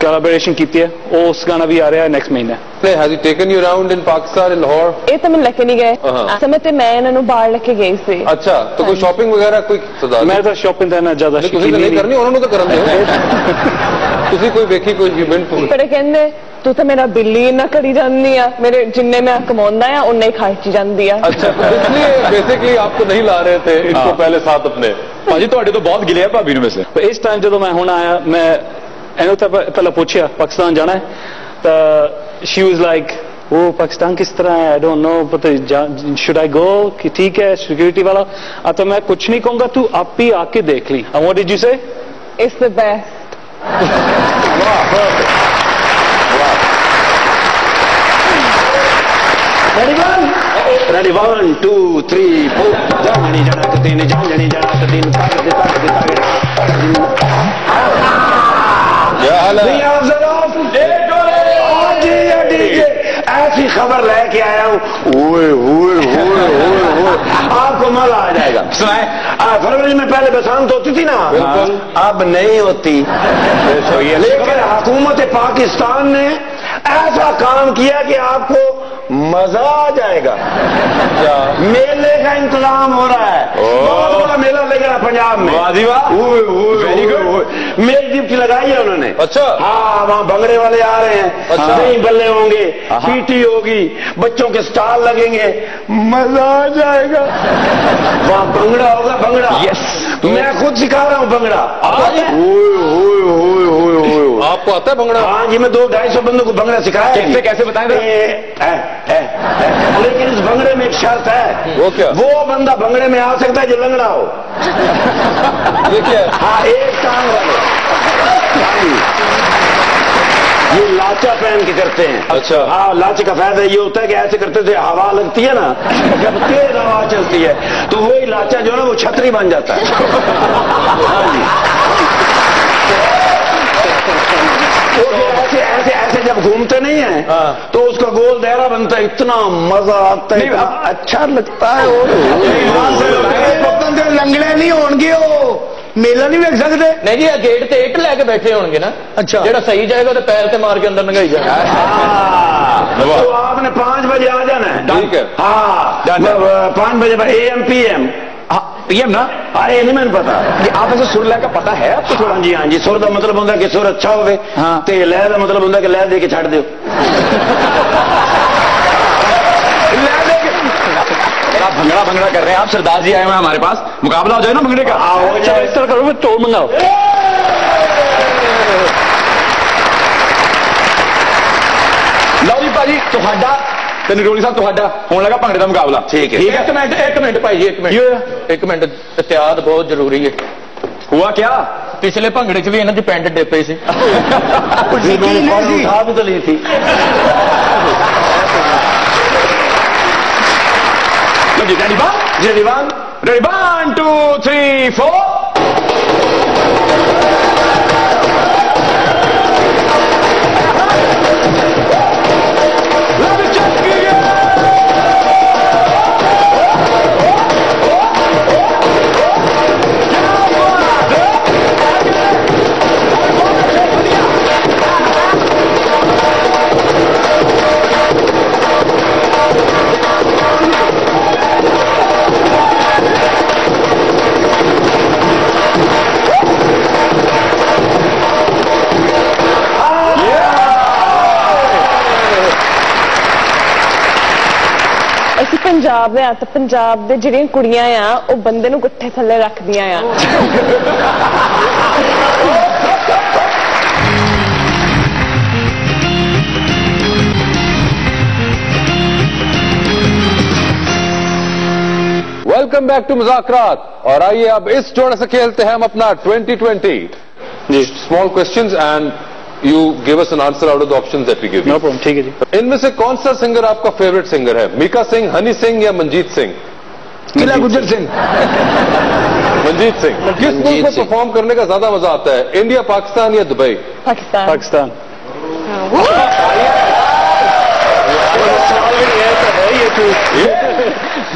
ਕੋਲੈਬੋਰੇਸ਼ਨ ਕੀਤੀ ਹੈ। ਉਹ ਉਸ ਗਾਣਾ ਵੀ ਆ ਰਿਹਾ ਹੈ ਨੈਕਸਟ ਮਹੀਨਾ। ਨੇ has you taken you round in Pakistan in Lahore ਇਹ ਤਾਂ ਮੈਂ ਲੈ ਕੇ ਨਹੀਂ ਗਏ। uh-huh. ਸਮੇਂ ਤੇ ਮੈਂ ਇਹਨਾਂ ਨੂੰ ਬਾਹਰ ਲੈ ਕੇ ਗਈ ਸੀ। ਅੱਛਾ ਤਾਂ ਕੋਈ ਸ਼ਾਪਿੰਗ ਵਗੈਰਾ ਕੋਈ ਸਦਾ ਮੈਂ ਤਾਂ ਸ਼ਾਪਿੰਗ ਦਾ ਨਾ ਜ਼ਿਆਦਾ ਸ਼ੌਕੀਨ ਨਹੀਂ ਕਰਨੀ ਉਹਨਾਂ ਨੂੰ ਤਾਂ ਕਰਨ ਦਿਓ। ਤੁਸੀਂ ਕੋਈ ਵੇਖੀ ਕੋਈ ਇਵੈਂਟ ਕਹਿੰਦੇ ਤੂੰ ਤਾਂ ਮੇਰਾ ਬਿੱਲੀ ਇੰਨਾ ਕਰੀ ਜਾਂਦੀ ਆ ਮੇਰੇ ਜਿੰਨੇ ਮੈਂ ਕਮਾਉਂਦਾ ਆ ਉਨੇ ਹੀ ਖਰਚੀ ਜਾਂਦੀ ਆ अच्छा तो इसलिए बेसिकली आपको नहीं ला रहे थे इनको पहले साथ अपने ਭਾਜੀ ਤੁਹਾਡੇ ਤੋਂ ਬਹੁਤ ਗਿਲਿਆ ਭਾਬੀ ਨੂੰ ਵੈਸੇ ਪਰ ਇਸ ਟਾਈਮ ਜਦੋਂ ਮੈਂ ਹੁਣ ਆਇਆ ਮੈਂ ਇਹਨੂੰ ਤਾਂ ਪ- ਪਹਿਲਾਂ ਪੁੱਛਿਆ ਪਾਕਿਸਤਾਨ ਜਾਣਾ ਹੈ ਤਾਂ ਸ਼ੀ ਵਾਸ ਲਾਈਕ ਉਹ ਪਾਕਿਸਤਾਨ ਕਿਸ ਤਰ੍ਹਾਂ ਹੈ ਆਈ ਡੋਨਟ ਨੋ ਪਤਾ ਸ਼ੁਡ ਆਈ ਗੋ ਕਿ ਠੀਕ ਹੈ ਸਿਕਿਉਰਿਟੀ ਵਾਲਾ ਆ ਤਾਂ ਮੈਂ ਕੁਝ ਨਹੀਂ ਕਹੂੰਗਾ ਤੂੰ ਆਪ ਹੀ ਆ ਕੇ ਦੇਖ ਲਈ what did you say it's the best ready one two three four जानी जना तीन जानी जना तीन ताक दे ताक दे ताक क्या हाल है? ऐसी खबर लेके आया हूँ। आपको मज़ा आ जाएगा। सुनाए। फरवरी में पहले बसंत होती थी ना? अब नहीं होती। लेकिन हुकूमत पाकिस्तान ने ऐसा काम किया कि आपको मज़ा आ जाएगा। मेले का इंतज़ाम हो रहा है। बहुत बड़ा मेला लग रहा है पंजाब में। ओए, ओए। मेरी गिफ्ट लगाई है उन्होंने। अच्छा। हाँ वहाँ भंगड़े वाले आ रहे हैं। अच्छा। दही बल्ले होंगे। पीटी होगी। बच्चों के स्टॉल लगेंगे। मज़ा आ जाएगा। वहाँ भंगड़ा होगा भंगड़ा। Yes. मैं खुद सिखा रहा हूँ भंगड़ा। आपको आता है भंगड़ा? हाँ जी मैं दो ढाई सौ बंदों को भंगड़ा सिखाया कैसे- कैसे बताएँ ए, लेकिन इस भंगड़े में एक शर्त है। वो क्या? वो बंदा भंगड़े में आ सकता है जो लंगड़ा हो। ये क्या? हाँ एक टांग वाले। ये लाचा पहन के करते हैं। अच्छा। हाँ लाचे का फ़ायदा ये होता है कि ऐसे करते थे हवा लगती है ना जब तेज हवा चलती है तो वही लाचा जो है ना वो छतरी बन जाता है। हाँ जी। तो फिर ऐसे ऐसे ऐसे जब घूमते नहीं है हाँ। तो उसका गोल दायरा बनता है इतना मजा आता है इतना अच्छा लगता है और लंगड़े नहीं होंगे वो मेला नहीं देख सकते ਨਹੀਂ ਜੀ ਇਹ ਗੇਟ ਤੇ ਇੱਟ ਲੈ ਕੇ ਬੈਠੇ ਹੋਣਗੇ ਨਾ ਅੱਛਾ। ਜਿਹੜਾ ਸਹੀ ਜਾਏਗਾ ਤੇ ਪੈਰ ਤੇ ਮਾਰ ਕੇ ਅੰਦਰ ਲੰਘਾਈ ਜਾਏਗਾ हाँ, तो आपने पाँच बजे आ जाना है ठीक है। हाँ Done. मतलब, पाँच बजे A M P M PM ना अरे ये नहीं मैंने पता ये आप ऐसे सुर लय का पता है आपको थोड़ा हाँ जी हाँ जी सुर का मतलब होता कि सुर अच्छा होवे हाँ। ते लय का मतलब होता कि लय दे के छड़ दो आप भंगड़ा भंगड़ा कर रहे हैं आप सरदार जी आए हुए हैं हमारे पास मुकाबला हो जाए ना भंगड़े का आओ चलो इस तरह करो मैं टोल मंगाओ ਲਓ ਜੀ ਭਾਜੀ ਤੁਹਾਡਾ ਤੇ ਨਿਰੋਲੀ ਸਾਹਿਬ ਤੁਹਾਡਾ ਹੋਣ ਲੱਗਾ ਭੰਗੜੇ ਦਾ ਮੁਕਾਬਲਾ ठीक है ਇੱਕ ਮਿੰਟ ਇੱਕ ਮਿੰਟ ਭਾਈ ਜੀ ਇੱਕ ਕੀ ਹੋਇਆ? ਮਿੰਟ ਇੱਕ ਮਿੰਟ ਇਤਿਆਦ ਬਹੁਤ ਜ਼ਰੂਰੀ ਹੈ ਹੁਆ ਕਿਆ ਪਿਛਲੇ ਭੰਗੜੇ 'ਚ ਵੀ ਇਹਨਾਂ 'ਚ ਪੈਂਟ ਡੇਪੇ ਸੀ उठा भी तो ली थी ਲਓ ਜੀ ਰੈਡੀ ਵਨ जी वन ਰੈਡੀ 1 2 3 4 ਪੰਜਾਬ ਦੇ ਆ ਤਾਂ ਪੰਜਾਬ ਦੇ ਜਿਹੜੀਆਂ ਕੁੜੀਆਂ ਆ ਉਹ ਬੰਦੇ ਨੂੰ ਗੁੱਠੇ ਥੱਲੇ ਰੱਖਦੀਆਂ ਆ वेलकम बैक टू मुजाकरात और आइए अब इस जोड़ से खेलते हैं हम अपना 2020 जी small questions and you give us an answer out of the options that we give no problem ठीक है जी इनमें से कौन सा सिंगर आपका फेवरेट सिंगर है? मीका सिंह हनी सिंह या मंजीत सिंह? किला गुजर सिंह। मंजीत सिंह। किस मुल्क में परफॉर्म करने का ज़्यादा मज़ा आता है? इंडिया पाकिस्तान या दुबई पाकिस्तान। पाकिस्तान।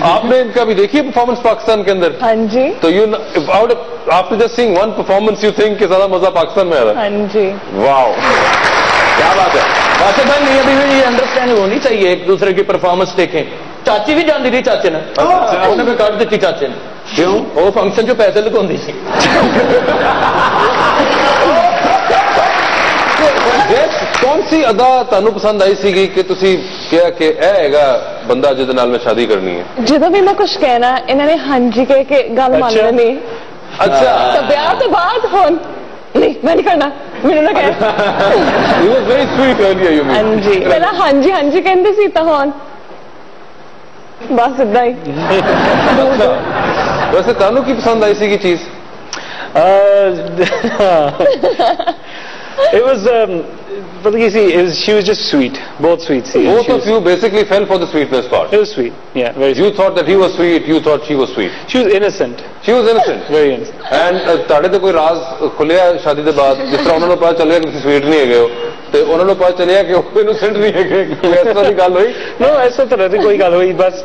आपने इनका भी देखी परफॉर्मेंस पाकिस्तान के अंदर? हाँ जी। तो you out after just sing one performance you think कि ज़्यादा मज़ा पाकिस्तान में आ रहा है। हाँ जी। वाओ क्या बात है वासिफ भाई नहीं अभी भी ये अंडरस्टैंडिंग होनी चाहिए एक दूसरे की परफॉर्मेंस देखें चाची भी जानती थी चाचे ने ਉਹਨੇ ਵੀ ਕੱਢ ਦਿੱਤੀ ਚਾਚੇ ਨੇ क्यों ਉਹ ਫੰਕਸ਼ਨ 'ਚ ਪੈਸੇ ਲਗਾਉਂਦੀ ਸੀ ਜੇ ਕੌਣ ਸੀ ਅਦਾ ਤੁਹਾਨੂੰ ਪਸੰਦ ਆਈ ਸੀਗੀ ਕਿ ਤੁਸੀਂ ਕਿਹਾ ਕਿ ਇਹ ਹੈਗਾ ਬੰਦਾ ਜਿਹਦੇ ਨਾਲ ਮੈਂ ਸ਼ਾਦੀ ਕਰਨੀ ਹੈ ਜਦੋਂ ਵੀ ਮੈਂ ਕੁਝ ਕਹਿਣਾ ਇਹਨਾਂ ਨੇ ਹਾਂਜੀ ਕਹਿ ਕੇ ਗੱਲ ਮੰਨ ਅੱਛਾ। ਲੈਣੀ ਅੱਛਾ ਤਾਂ ਵਿਆਹ ਤੋਂ ਬਾਅਦ ਹੁਣ ਨਹੀਂ ਮੈਂ ਨਹੀਂ ਕਰਨਾ ਮੈਨੂੰ ਨਾ ਕਹਿ ਹੀ was very sweet earlier you mean ਹਾਂਜੀ ਪਹਿਲਾਂ ਹਾਂਜੀ ਹਾਂਜੀ ਕਹਿੰਦੇ ਸੀ ਤਾਂ ਹੁਣ ਬਸ ਇਦਾਂ ਹੀ ਵੈਸੇ ਤੁਹਾਨੂੰ ਕੀ ਪਸੰਦ ਆਈ ਸੀਗੀ ਚੀਜ਼ Uh, it was, um, but you see, was, she was just sweet. Both sweet. See, Both of was, you basically fell for the sweetness part. It was sweet. Yeah, very. Sweet. You thought that he was sweet. You thought she was sweet. She was innocent. She was innocent. very innocent. And ਤੁਹਾਡੇ ਤੇ ਕੋਈ ਰਾਜ਼ ਖੁੱਲਿਆ ਸ਼ਾਦੀ ਦੇ ਬਾਅਦ ਜਿਸ ਤਰ੍ਹਾਂ ਉਹਨਾਂ ਨੂੰ ਪਤਾ ਚੱਲਿਆ ਕਿ ਤੁਸੀਂ ਸਵੀਟ ਨਹੀਂ ਹੈਗੇ ਹੋ ਤੇ ਉਹਨਾਂ ਨੂੰ ਪਤਾ ਚੱਲਿਆ ਕਿ ਉਹ ਇਨੋਸੈਂਟ ਨਹੀਂ ਹੈਗੇ ਕੋਈ ਐਸਾ ਦੀ ਗੱਲ ਹੋਈ ਨੋ ਐਸਾ ਤਰ੍ਹਾਂ ਦੀ ਕੋਈ ਗੱਲ ਹੋਈ ਬਸ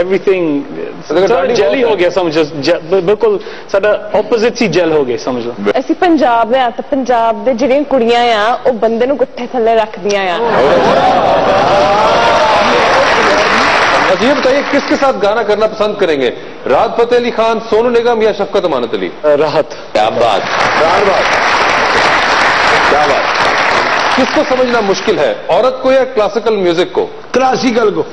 ਐਵਰੀਥਿੰਗ ਜੈਲੀ ਹੋ ਗਿਆ ਸਮਝ ਬਿਲਕੁਲ ਸਾਡਾ ਆਪੋਜ਼ਿਟ ਸੀ ਜੈਲ ਹੋ ਗਏ ਸਮਝ ਲਓ ਅਸੀਂ ਪੰਜਾਬ ਦੇ ਆ ਤਾਂ ਪੰਜਾਬ ਦੇ ਜਿਹੜੀਆਂ ਕੁੜੀਆਂ ਆ ਉਹ ਬੰਦੇ ਨੂੰ ਗੁੱਠੇ ਥੱਲੇ ਰੱਖਦੀਆਂ ਆ बस ये बताइए किसके साथ गाना करना पसंद करेंगे राहत फतेह अली खान सोनू निगम या शफकत अमानत अली राहत क्या बात चार बात क्या बात किसको समझना मुश्किल है औरत को या क्लासिकल म्यूजिक को क्लासिकल को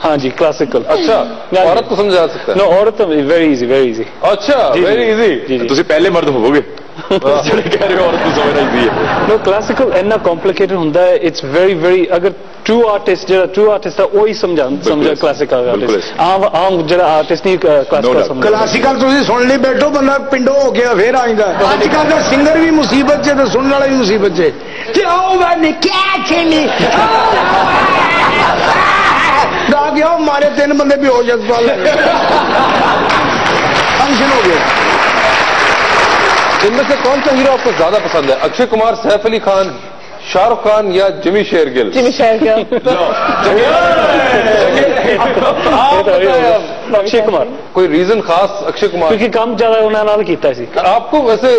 हाँ जी क्लासिकल अच्छा Yeah, औरत को समझा जा सकता नो है औरत वेरी इजी वेरी इजी अच्छा जी, जी। वेरी इजी जी जी ਤੁਸੀਂ ਪਹਿਲੇ ਮਰਦ ਹੋਵੋਗੇ ਜਿਹੜੇ ਕਹਿ ਰਹੇ ਹੋ ਔਰ ਤੂੰ ਸਮਝ ਨਹੀਂ ਸੀ ਨੋ ਕਲਾਸਿਕਲ ਇੰਨਾ ਕੰਪਲਿਕੇਟਡ ਹੁੰਦਾ ਹੈ ਇਟਸ ਵੈਰੀ ਵੈਰੀ ਅਗਰ ਟੂ ਆਰਟਿਸਟ ਜਿਹੜਾ ਟੂ ਆਰਟਿਸਟ ਹੈ ਉਹ ਹੀ ਸਮਝਾਂ ਸਮਝਾ ਕਲਾਸਿਕਲ ਆਰਟਿਸਟ ਆਮ ਆਮ ਜਿਹੜਾ ਆਰਟਿਸਟ ਨਹੀਂ ਕਲਾਸਿਕਲ ਸਮਝਦਾ ਕਲਾਸਿਕਲ ਤੁਸੀਂ ਸੁਣ ਲਈ ਬੈਠੋ ਬੰਦਾ ਪਿੰਡੋ ਹੋ ਗਿਆ ਫੇਰ ਆਇੰਦਾ ਅੱਜ ਕੱਲ ਦਾ ਸਿੰਗਰ ਵੀ ਮੁਸੀਬਤ 'ਚ ਤੇ ਸੁਣਨ ਵਾਲਾ ਵੀ ਮੁਸੀਬਤ 'ਚ ਤੇ ਆਓ ਬੰਨ ਕੈਚ ਮੀ ਦਾ ਗਿਆ ਮਾਰੇ ਤਿੰਨ ਬੰਦੇ ਵੀ ਹੋ ਜਸਪਾਲ ਅੰਸ਼ਲ ਹੋ ਗਏ इनमें से कौन सा हीरो आपको ज़्यादा पसंद है? अक्षय कुमार सैफ अली खान शाहरुख खान या जिमी शेरगिल? जिमी शेरगिल। तो अक्षय कुमार। कोई रीजन खास अक्षय कुमार? क्योंकि काम ज़्यादा उन्होंने किया आपको वैसे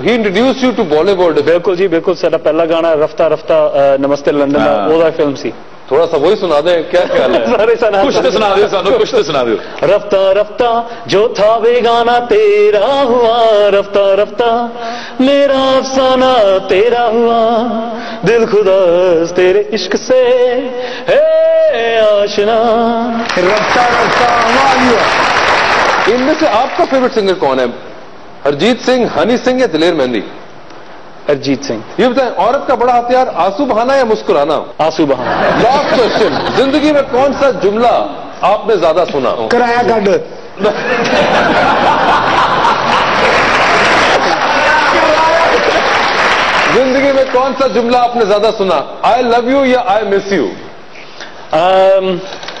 ही इंट्रोड्यूस यू टू बॉलीवुड बिल्कुल जी बिल्कुल। सा पहला गाना रफ्ता रफ्ता नमस्ते लंदन हाँ। वो फ़िल्म से। थोड़ा सा वही सुना दें क्या ख्याल है? सारे सुना कुछ तो सुना दे सानू कुछ तो सुना दे। रफ्ता रफ्ता जो था वे गाना तेरा हुआ। रफ्ता रफ्ता मेरा अफसाना तेरा हुआ। दिल खुदास तेरे इश्क से हे आशना। रफ्ता रफ्ता इनमें से आपका फेवरेट सिंगर कौन है? हरजीत सिंह हनी सिंह या दिलेर मेहंदी? अरजीत सिंह। ये बताएँ औरत का बड़ा हथियार आँसू बहाना या मुस्कुराना? आँसू बहाना। लास्ट क्वेश्चन ज़िंदगी में कौन सा जुमला आपने ज़्यादा सुना? किराया कट ज़िंदगी में कौन सा जुमला आपने ज़्यादा सुना? आई लव यू या I miss you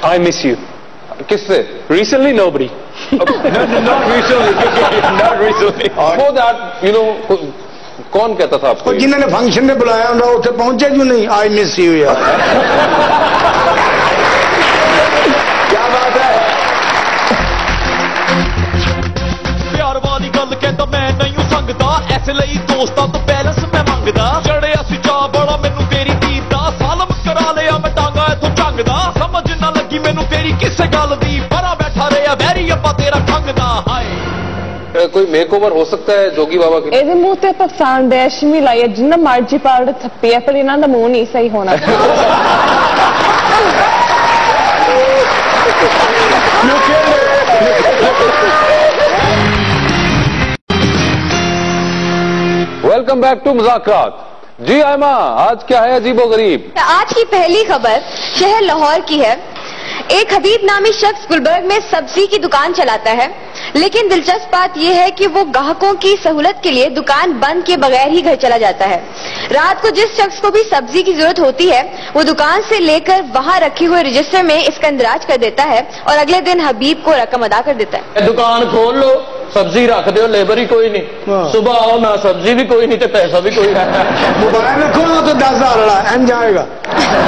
I miss you you. किससे? Recently nobody. Not recently. Not recently. वो दैट यू नो कौन कहता था आपको ਉਹ ये? ਜਿਨ੍ਹਾਂ ਨੇ ਫੰਕਸ਼ਨ ਤੇ ਬੁਲਾਇਆ ਹੁੰਦਾ ਉੱਥੇ ਪਹੁੰਚੇ ਕਿਉਂ ਨਹੀਂ ਆਈ ਮਿਸ ਯੂ ਯਾਰ क्या बात है ਪਿਆਰ ਵਾਲੀ ਗੱਲ ਕਹਿੰਦਾ ਮੈਂ ਨਹੀਂ ਸੰਗਦਾ ਐਸ ਲਈ ਦੋਸਤਾਂ ਤੋਂ ਬੈਲੈਂਸ ਮੈਂ ਮੰਗਦਾ ਚੜਿਆ ਸੀ ਚਾ ਬੜਾ ਮੈਨੂੰ ਤੇਰੀ ਦੀਦ ਦਾ ਸਾਲਮ ਕਰਾ ਲਿਆ ਮੈਂ ਟਾਂਗਾ ਇਥੋਂ ਝੰਗਦਾ ਸਮਝ ਨਾ ਲੱਗੀ ਮੈਨੂੰ ਤੇਰੀ ਕਿਸੇ ਗੱਲ ਦੀ ਪਰਾਂ ਬੈਠਾ ਰਿਹਾ ਵੈਰੀ ਅੱਪਾ ਤੇਰਾ ਖੰਗਦਾ ਹਾਏ अ, कोई मेक ओवर हो सकता है जोगी बाबा की ਇਹਦੇ ਮੂੰਹ ਤੇ ਆਪਾਂ ਪਸੰਦ ਹੈ ਸ਼ਮੀਲਾ ਹੈ ਜਿੰਨਾ ਮਰਜੀ ਪਾਉਡਰ ਥੱਪੀ ਹੈ ਪਰ ਇਹਨਾਂ ਦਾ ਮੂੰਹ ਨਹੀਂ ਸਹੀ ਹੋਣਾ वेलकम बैक टू मुजाकरात जी आयमा आज क्या है अजीबो गरीब आज की पहली खबर शहर लाहौर की है एक हबीब नामी शख्स गुलबर्ग में सब्जी की दुकान चलाता है लेकिन दिलचस्प बात यह है कि वो ग्राहकों की सहूलत के लिए दुकान बंद के बगैर ही घर चला जाता है। रात को जिस शख्स को भी सब्ज़ी की ज़रूरत होती है, वो दुकान से लेकर वहाँ रखे हुए रजिस्टर में इसका इंदराज कर देता है और अगले दिन हबीब को रकम अदा कर देता है। दुकान खोल लो ਸਬਜ਼ੀ ਰੱਖ ਦਿਓ ਲੇਬਰ ਹੀ ਕੋਈ ਨਹੀਂ ਹਾਂ। ਸਵੇਰ ਆਓ ਨਾ ਸਬਜ਼ੀ ਵੀ ਕੋਈ ਨਹੀਂ ਤੇ ਪੈਸਾ ਵੀ ਕੋਈ ਨਹੀਂ ਮੋਬਾਈਲ ਰੱਖੋ ਨਾ ਤਾਂ 10000 ਵਾਲਾ ਐਂ ਜਾਏਗਾ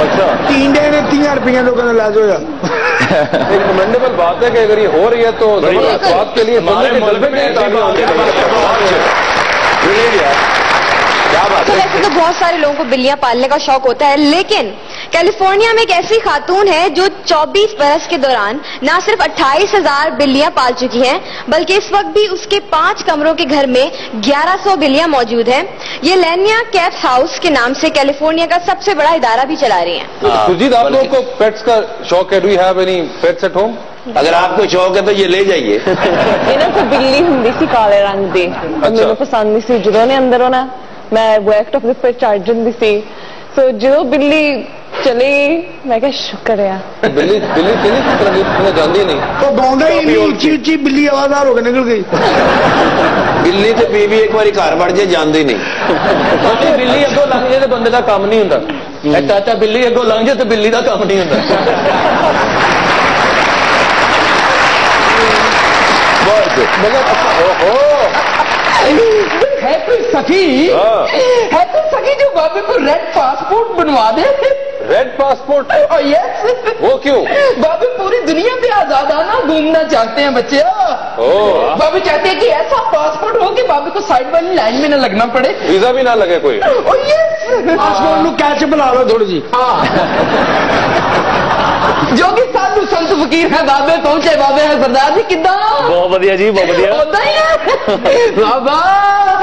अच्छा ਟੀਂਡੇ ਨੇ 30 ਰੁਪਏ ਲੋਕਾਂ ਨੇ ਲੈ ਜਾਓ ਯਾਰ एक कमेंडेबल बात है कि अगर ये हो रही है तो जबरदस्त बात के लिए हमारे सुनने के मुल्क जज्बे में के लिए ऐसी तालियां बात होनी है, चाहिए। Brilliant यार क्या बात तो है वैसे तो बहुत सारे लोगों को बिल्लियां पालने का शौक होता है लेकिन कैलिफोर्निया में एक ऐसी खातून है जो 24 बरस के दौरान न सिर्फ अट्ठाईस हजार बिल्लियां पाल चुकी हैं बल्कि इस वक्त भी उसके पांच कमरों के घर में 1100 बिल्लियां मौजूद हैं ये लेनिया कैप्स हाउस के नाम से कैलिफोर्निया का सबसे बड़ा इदारा भी चला रही हैं सुजीत आप लोगों को पेट्स का शौक है do you have any pets at home अगर आपको शौक है तो ये ले जाइए ਇਹਨਾਂ ਕੋਲ ਬਿੱਲੀ ਹੁੰਦੀ ਸੀ ਕਾਲੇ ਰੰਗ ਦੀ ਉਹ ਮੈਨੂੰ ਪਸੰਦ ਨਹੀਂ ਸੀ ਜਦੋਂ ਨੇ ਅੰਦਰ ਹੋਣਾ ਮੈਂ ਵੈਕਟ ਆਫ ਦੇ ਪਰ ਚੜ ਜਾਂਦੀ ਸੀ ਸੋ ਜਦੋਂ ਬਿੱਲੀ ਚਲੀ ਮੈਂ ਕਿਹਾ ਸ਼ੁਕਰ ਆ। ਬਿੱਲੀ ਬਿੱਲੀ ਕਿਹਨੇ ਕਿਤਨਾ ਜਾਂਦੀ ਨਹੀਂ। ਉਹ ਗਾਉਂਦਾ ਹੀ ਨਹੀਂ ਉੱਚੀ ਉੱਚੀ ਬਿੱਲੀ ਆਵਾਜ਼ਾਰ ਹੋ ਕੇ ਨਿਕਲ ਗਈ। ਬਿੱਲੀ ਤੇ ਬੀਬੀ ਇੱਕ ਵਾਰੀ ਘਰ ਵੜ ਜੇ ਜਾਂਦੀ ਨਹੀਂ। ਸਾਡੀ ਬਿੱਲੀ ਅੱਗੋਂ ਲੰਘ ਜੇ ਤੇ ਬੰਦੇ ਦਾ ਕੰਮ ਨਹੀਂ ਹੁੰਦਾ। ਇਹ ਚਾਚਾ ਬਿੱਲੀ ਅੱਗੋਂ ਲੰਘ ਜੇ ਤੇ ਬਿੱਲੀ ਦਾ ਕੰਮ ਨਹੀਂ ਹੁੰਦਾ। ਬਹੁਤ ਮਤਲਬ ਓਹੋ है कोई सखी? हाँ। है। कोई सखी जो बाबे को रेड पासपोर्ट बनवा दे? रेड पासपोर्ट यस वो क्यों? बाबे पूरी दुनिया पे आजादाना घूमना चाहते हैं बच्चे। बाबे चाहते हैं कि ऐसा पासपोर्ट हो कि बाबे को साइड वाली लाइन में ना लगना पड़े। वीज़ा भी ना लगे कोई। यस पासपोर्ट कैच बना लो थोड़ी जी। हाँ। जो कि ਬਲਵੰਤ ਫਕੀਰ ਹੈ ਬਾਬੇ ਪਹੁੰਚੇ ਬਾਬੇ ਹੈ ਸਰਦਾਰ ਜੀ ਕਿੱਦਾਂ? ਬਹੁਤ ਵਧੀਆ ਜੀ ਬਹੁਤ ਵਧੀਆ। ਉਦਾਂ ਹੀ ਹੈ? ਬਾਬਾ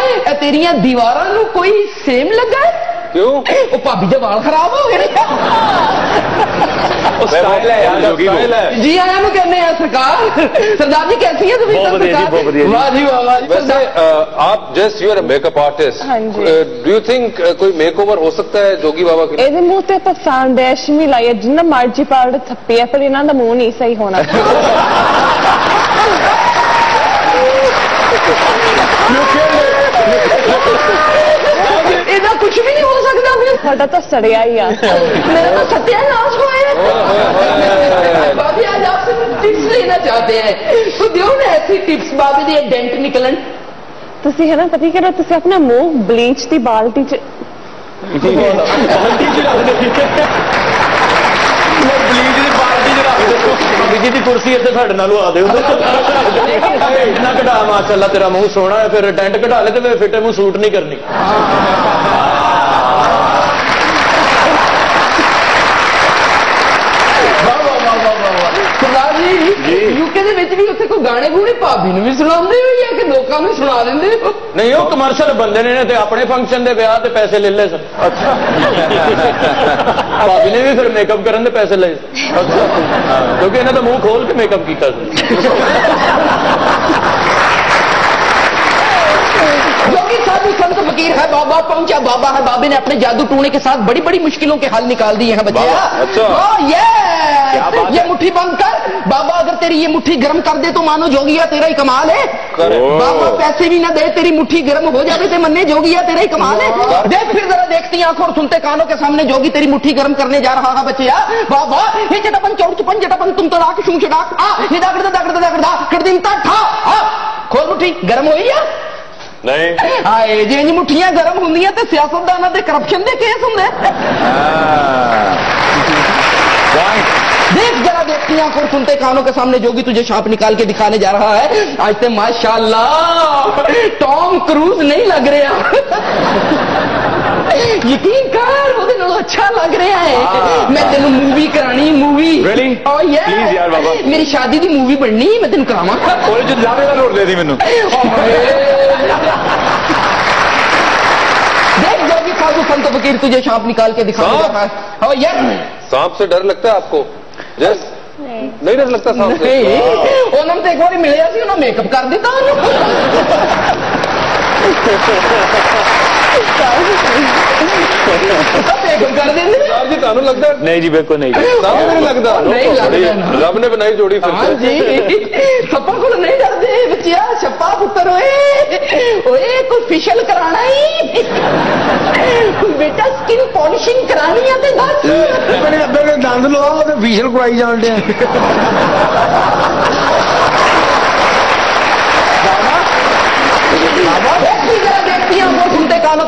ਇਹ ਤੇਰੀਆਂ ਦੀਵਾਰਾਂ ਨੂੰ ਕੋਈ ਸੇਮ ਲੱਗਾ? ਕਿਉਂ? ਉਹ ਭਾਬੀ ਦੇ ਵਾਲ ਖਰਾਬ ਹੋ ਗਏ ਨੇ। ਸਟਾਈਲ ਹੈ ਯਾਰ ਜੋਗੀ ਜੀ ਆਇਆਂ ਨੂੰ ਕਹਿੰਦੇ ਆ ਸਰਕਾਰ। ਸਰਦਾਰ ਜੀ ਕੈਸੀ ਹੈ ਤੁਸੀਂ ਬਹੁਤ ਵਧੀਆ ਜੀ ਬਹੁਤ ਵਧੀਆ ਵਾਹ ਜੀ ਵਾਹ ਵਾਹ ਵੈਸੇ ਆਪ just you are a makeup artist do you think ਕੋਈ ਮੇਕਓਵਰ ਹੋ ਸਕਦਾ ਹੈ ਜੋਗੀ ਬਾਬਾ ਕੀ ਇਹਦੇ ਮੂੰਹ ਤੇ ਤਾਂ ਫਾਊਂਡੇਸ਼ਨ ਹੀ ਲਾਇਆ ਜਿੰਨਾ ਮਰਜ਼ੀ ਪਾਊਡਰ ਥੱਪੀ ਹੈ ਪਰ ਇਹਨਾਂ ਦਾ ਮੂੰਹ ਨਹੀਂ ਸਹੀ ਹੋਣਾ। ਇਹਦਾ ਕੁਝ ਵੀ ਨਹੀਂ ਹੋ ਸਕਦਾ। ਫਿਰ ਸਾਡਾ ਤਾਂ ਸੜਿਆ ਹੀ ਆ मेरा तो सत्यानाश हुआ है बाबी आज आपसे टिप्स लेना चाहते हैं तो दो ना ऐसी टिप्स बाबी दे डेंट निकलन ਤੁਸੀਂ ਹੈ ਨਾ ਪਤਾ ਕੀ ਕਰੋ ਤੁਸੀਂ ਆਪਣਾ ਮੂੰਹ ਬਲੀਚ ਦੀ ਬਾਲਟੀ ਚ ਬੀਜੀ ਦੀ ਕੁਰਸੀ ਇੱਥੇ ਸਾਡੇ ਨਾਲ ਲਵਾ ਦਿਓ ਇੰਨਾ ਕਢਾ ਮਾਸ਼ਾਅੱਲਾ ਤੇਰਾ ਮੂੰਹ ਸੋਹਣਾ ਹੈ ਫਿਰ ਟੈਂਟ ਕਢਾ ਲੈ ਤੇ ਫਿਰ ਫਿੱਟੇ ਮੂੰਹ ਸੂਟ ਨਹੀਂ ਕਰਨੀ ਗਾਣੇ ਗੂਣੇ ਭਾਬੀ ਨੂੰ ਵੀ ਸੁਣਾਉਂਦੇ ਹੋ ਜਾਂ ਕਿ ਲੋਕਾਂ ਨੂੰ ਸੁਣਾ ਦਿੰਦੇ ਹੋ? ਨਹੀਂ ਉਹ ਕਮਰਸ਼ੀਅਲ ਬੰਦੇ ਨੇ ਤੇ ਆਪਣੇ ਫੰਕਸ਼ਨ ਦੇ ਵਿਆਹ ਤੇ ਪੈਸੇ ਲੈ ਲਏ ਸਨ। ਅੱਛਾ। ਭਾਬੀ ਨੇ ਵੀ ਫਿਰ ਮੇਕਅਪ ਕਰਨ ਦੇ ਪੈਸੇ ਲਏ। ਅੱਛਾ। ਕਿਉਂਕਿ ਇਹਨਾਂ ਦਾ ਮੂੰਹ ਖੋਲ ਕੇ ਮੇਕਅਪ ਕੀਤਾ ਸੀ। फकीर है बाबा पहुँचा बाबा है? बाबे ने अपने जादू टूने के साथ बड़ी बड़ी मुश्किलों के हल निकाल दिए हैं बच्चे। अच्छा। Oh, ये मुट्ठी बंद कर। बाबा अगर तेरी ये मुट्ठी गर्म कर दे तो मानो जोगिया तेरा ही कमाल है। बाबा पैसे भी ना दे तेरी मुट्ठी गर्म हो जावे ते मन्ने जोगिया तेरा ही कमाल है। देख फिर जरा देखती आँखों और सुनते कानों के सामने जोगी तेरी मुट्ठी गर्म करने जा रहा है बच्चे बाबा ये जटापन चौड़ चुपन जटापन तुम तो राख शू छड़ाक आ ये दागड़ दागड़ दागड़ कर दिन ठा आ खोल मुट्ठी गर्म है नहीं ਹਾਏ ਜੇ ਇੰਜ ਮੁੱਠੀਆਂ ਗਰਮ ਹੁੰਦੀਆਂ ਤੇ ਸਿਆਸਤਦਾਨਾਂ ਦੇ ਕਰਪਸ਼ਨ ਦੇ ਕੇਸ ਹੁੰਦੇ देख जरा देखती आंखों और सुनते कानों के सामने जोगी तुझे सांप निकाल के दिखाने जा रहा है आज तो माशाल्लाह टॉम क्रूज नहीं लग रहा यकीन कर ਉਹਦੇ ਨਾਲੋਂ ਅੱਛਾ ਲੱਗ ਰਿਹਾ ਹੈ ਮੈਂ ਤੈਨੂੰ ਮੂਵੀ ਕਰਾਣੀ ਮੂਵੀ Really? ਓ ਯੇ Please ਯਾਰ ਬਾਬਾ। ਮੇਰੀ ਸ਼ਾਦੀ ਦੀ ਮੂਵੀ ਬਣਨੀ ਮੈਂ ਤੈਨੂੰ ਕਰਾਵਾਂਗਾ ਕੋਲੇ ਚ ਜਾਵੇ ਦਾ ਨੋਟ ਦੇ ਦੀ ਮੈਨੂੰ देख जोगी साधु संत फकीर तुझे सांप निकाल के दिखाने जा रहा है ओ ये सांप से डर लगता है आपको जस नहीं डर लगता सांप से ਨਹੀਂ ਉਹਨਾਂ ਨੂੰ ਤੇ ਇੱਕ ਵਾਰੀ ਮਿਲਿਆ ਸੀ ਉਹਨਾਂ ਮੇਕਅਪ ਕਰ ਦਿੰਦੇ ਸਾਹਿਬ ਜੀ ਤੁਹਾਨੂੰ ਲੱਗਦਾ ਨਹੀਂ ਜੀ ਬਿਲਕੁਲ ਨਹੀਂ ਸਾਹਿਬ ਮੈਨੂੰ ਲੱਗਦਾ। ਨਹੀਂ ਲੱਗਦਾ। ਰੱਬ ਨੇ ਬਣਾਈ ਜੋੜੀ ਫਿਰ ਹਾਂ ਜੀ ਸੱਪਾ ਕੋਲ ਨਹੀਂ ਡਰਦੇ ਬੱਚਿਆ ਛੱਪਾ ਪੁੱਤਰ ਓਏ। ਓਏ ਕੋਈ ਫੇਸ਼ੀਅਲ ਕਰਾਣਾ ਹੀ ਕੋਈ ਬੇਟਾ ਸਕਿਨ ਪਾਲਿਸ਼ਿੰਗ ਕਰਾਣੀ ਆ ਤੇ ਦੱਸ ਬਣੇ ਅੱਧੇ ਦੇ ਦੰਦ ਲਵਾ ਤੇ ਫੇਸ਼ੀਅਲ ਕਰਾਈ ਜਾਣ ਡਿਆ। ਬਾਬਾ ਬਾਬਾ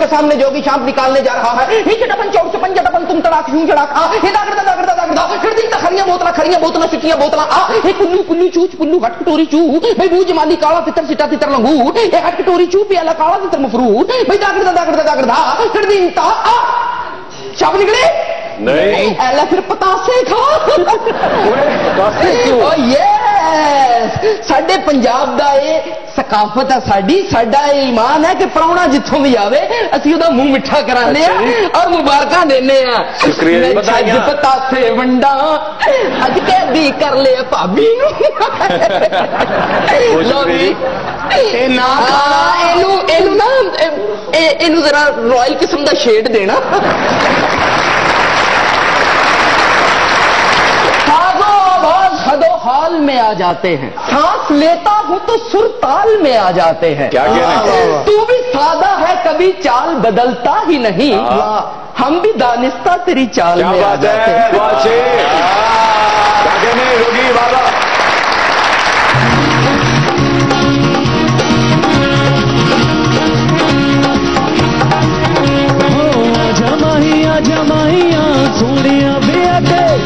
के सामने जोगी शांत निकालने जा रहा है। नीचे डबन चौड़ चपन जटपन तुम तड़ाक यूँ जड़ाका हे दागड़ा दागड़दा दागड़दा खिड़दी तखरिया बोतला खरिया बोतला सिटिया बोतला। आ हे कुल्लू कुल्लू चूच पुल्लू हट कटोरी चू। भाई बूझ माली काला तितर सिटा तितर लंगू हे हट कटोरी चू प्याला काला तितर मफरू भाई दागड़ा दागड़ा दागड़ा फिर दिन ता आ चाप निकले? नहीं। एला फिर पतासे खा। पतासे क्यों? ओ यस साडे पंजाब दा ए ਸਕਾਫਤ ਹੈ ਸਾਡੀ ਸਾਡਾ ਇਹ ਈਮਾਨ ਹੈ ਕਿ ਪ੍ਰਾਹੁਣਾ ਜਿੱਥੋਂ ਵੀ ਆਵੇ ਅਸੀਂ ਉਹਦਾ ਮੂੰਹ ਮਿੱਠਾ ਕਰਾਉਂਦੇ ਆ ਔਰ ਮੁਬਾਰਕਾਂ ਦਿੰਦੇ ਆ ਸ਼ੁਕਰੀਆ ਜੀ। ਅੱਜ ਪਤਾਸੇ ਵੰਡਾ ਅੱਜ ਕੈਦੀ ਕਰ ਲਿਆ ਭਾਬੀ ਨੂੰ। ਲਓ ਜੀ। ਇਹ ਨਾ ਇਹਨੂੰ ਇਹਨੂੰ ਨਾ ਇਹ- ਇਹ- ਇਹਨੂੰ ਜ਼ਰਾ ਰਾਇਲ ਕਿਸਮ ਦਾ ਸ਼ੇਡ ਦੇਣਾ। हाल में आ जाते हैं। सांस लेता हूँ तो सुर ताल में आ जाते हैं। क्या? तू भी सादा है कभी चाल बदलता ही नहीं। हम भी दानिस्ता तेरी चाल में आ जाते है। बात क्या कहने योगी? बाबा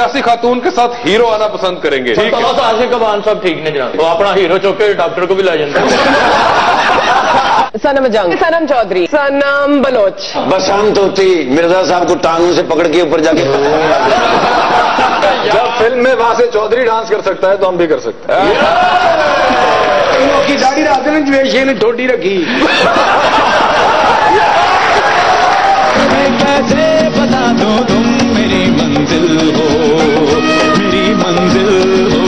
सियासी खातून के साथ हीरो आना पसंद करेंगे। ठीक है। तो आशिक अबान साहब ठीक नहीं जनाब। तो अपना हीरो चौके डॉक्टर को भी ला जाते सनम जंग। सनम चौधरी। सनम बलोच। बसंत होती तो मिर्ज़ा साहब को टांगों से पकड़ के ऊपर जाके। जब फ़िल्म में वहाँ से चौधरी डांस कर सकता है तो हम भी कर सकते हैं। दाढ़ी रास्ते ने ने ठोडी रखी। कैसे बता दो तुम मेरी मंजिल हो? do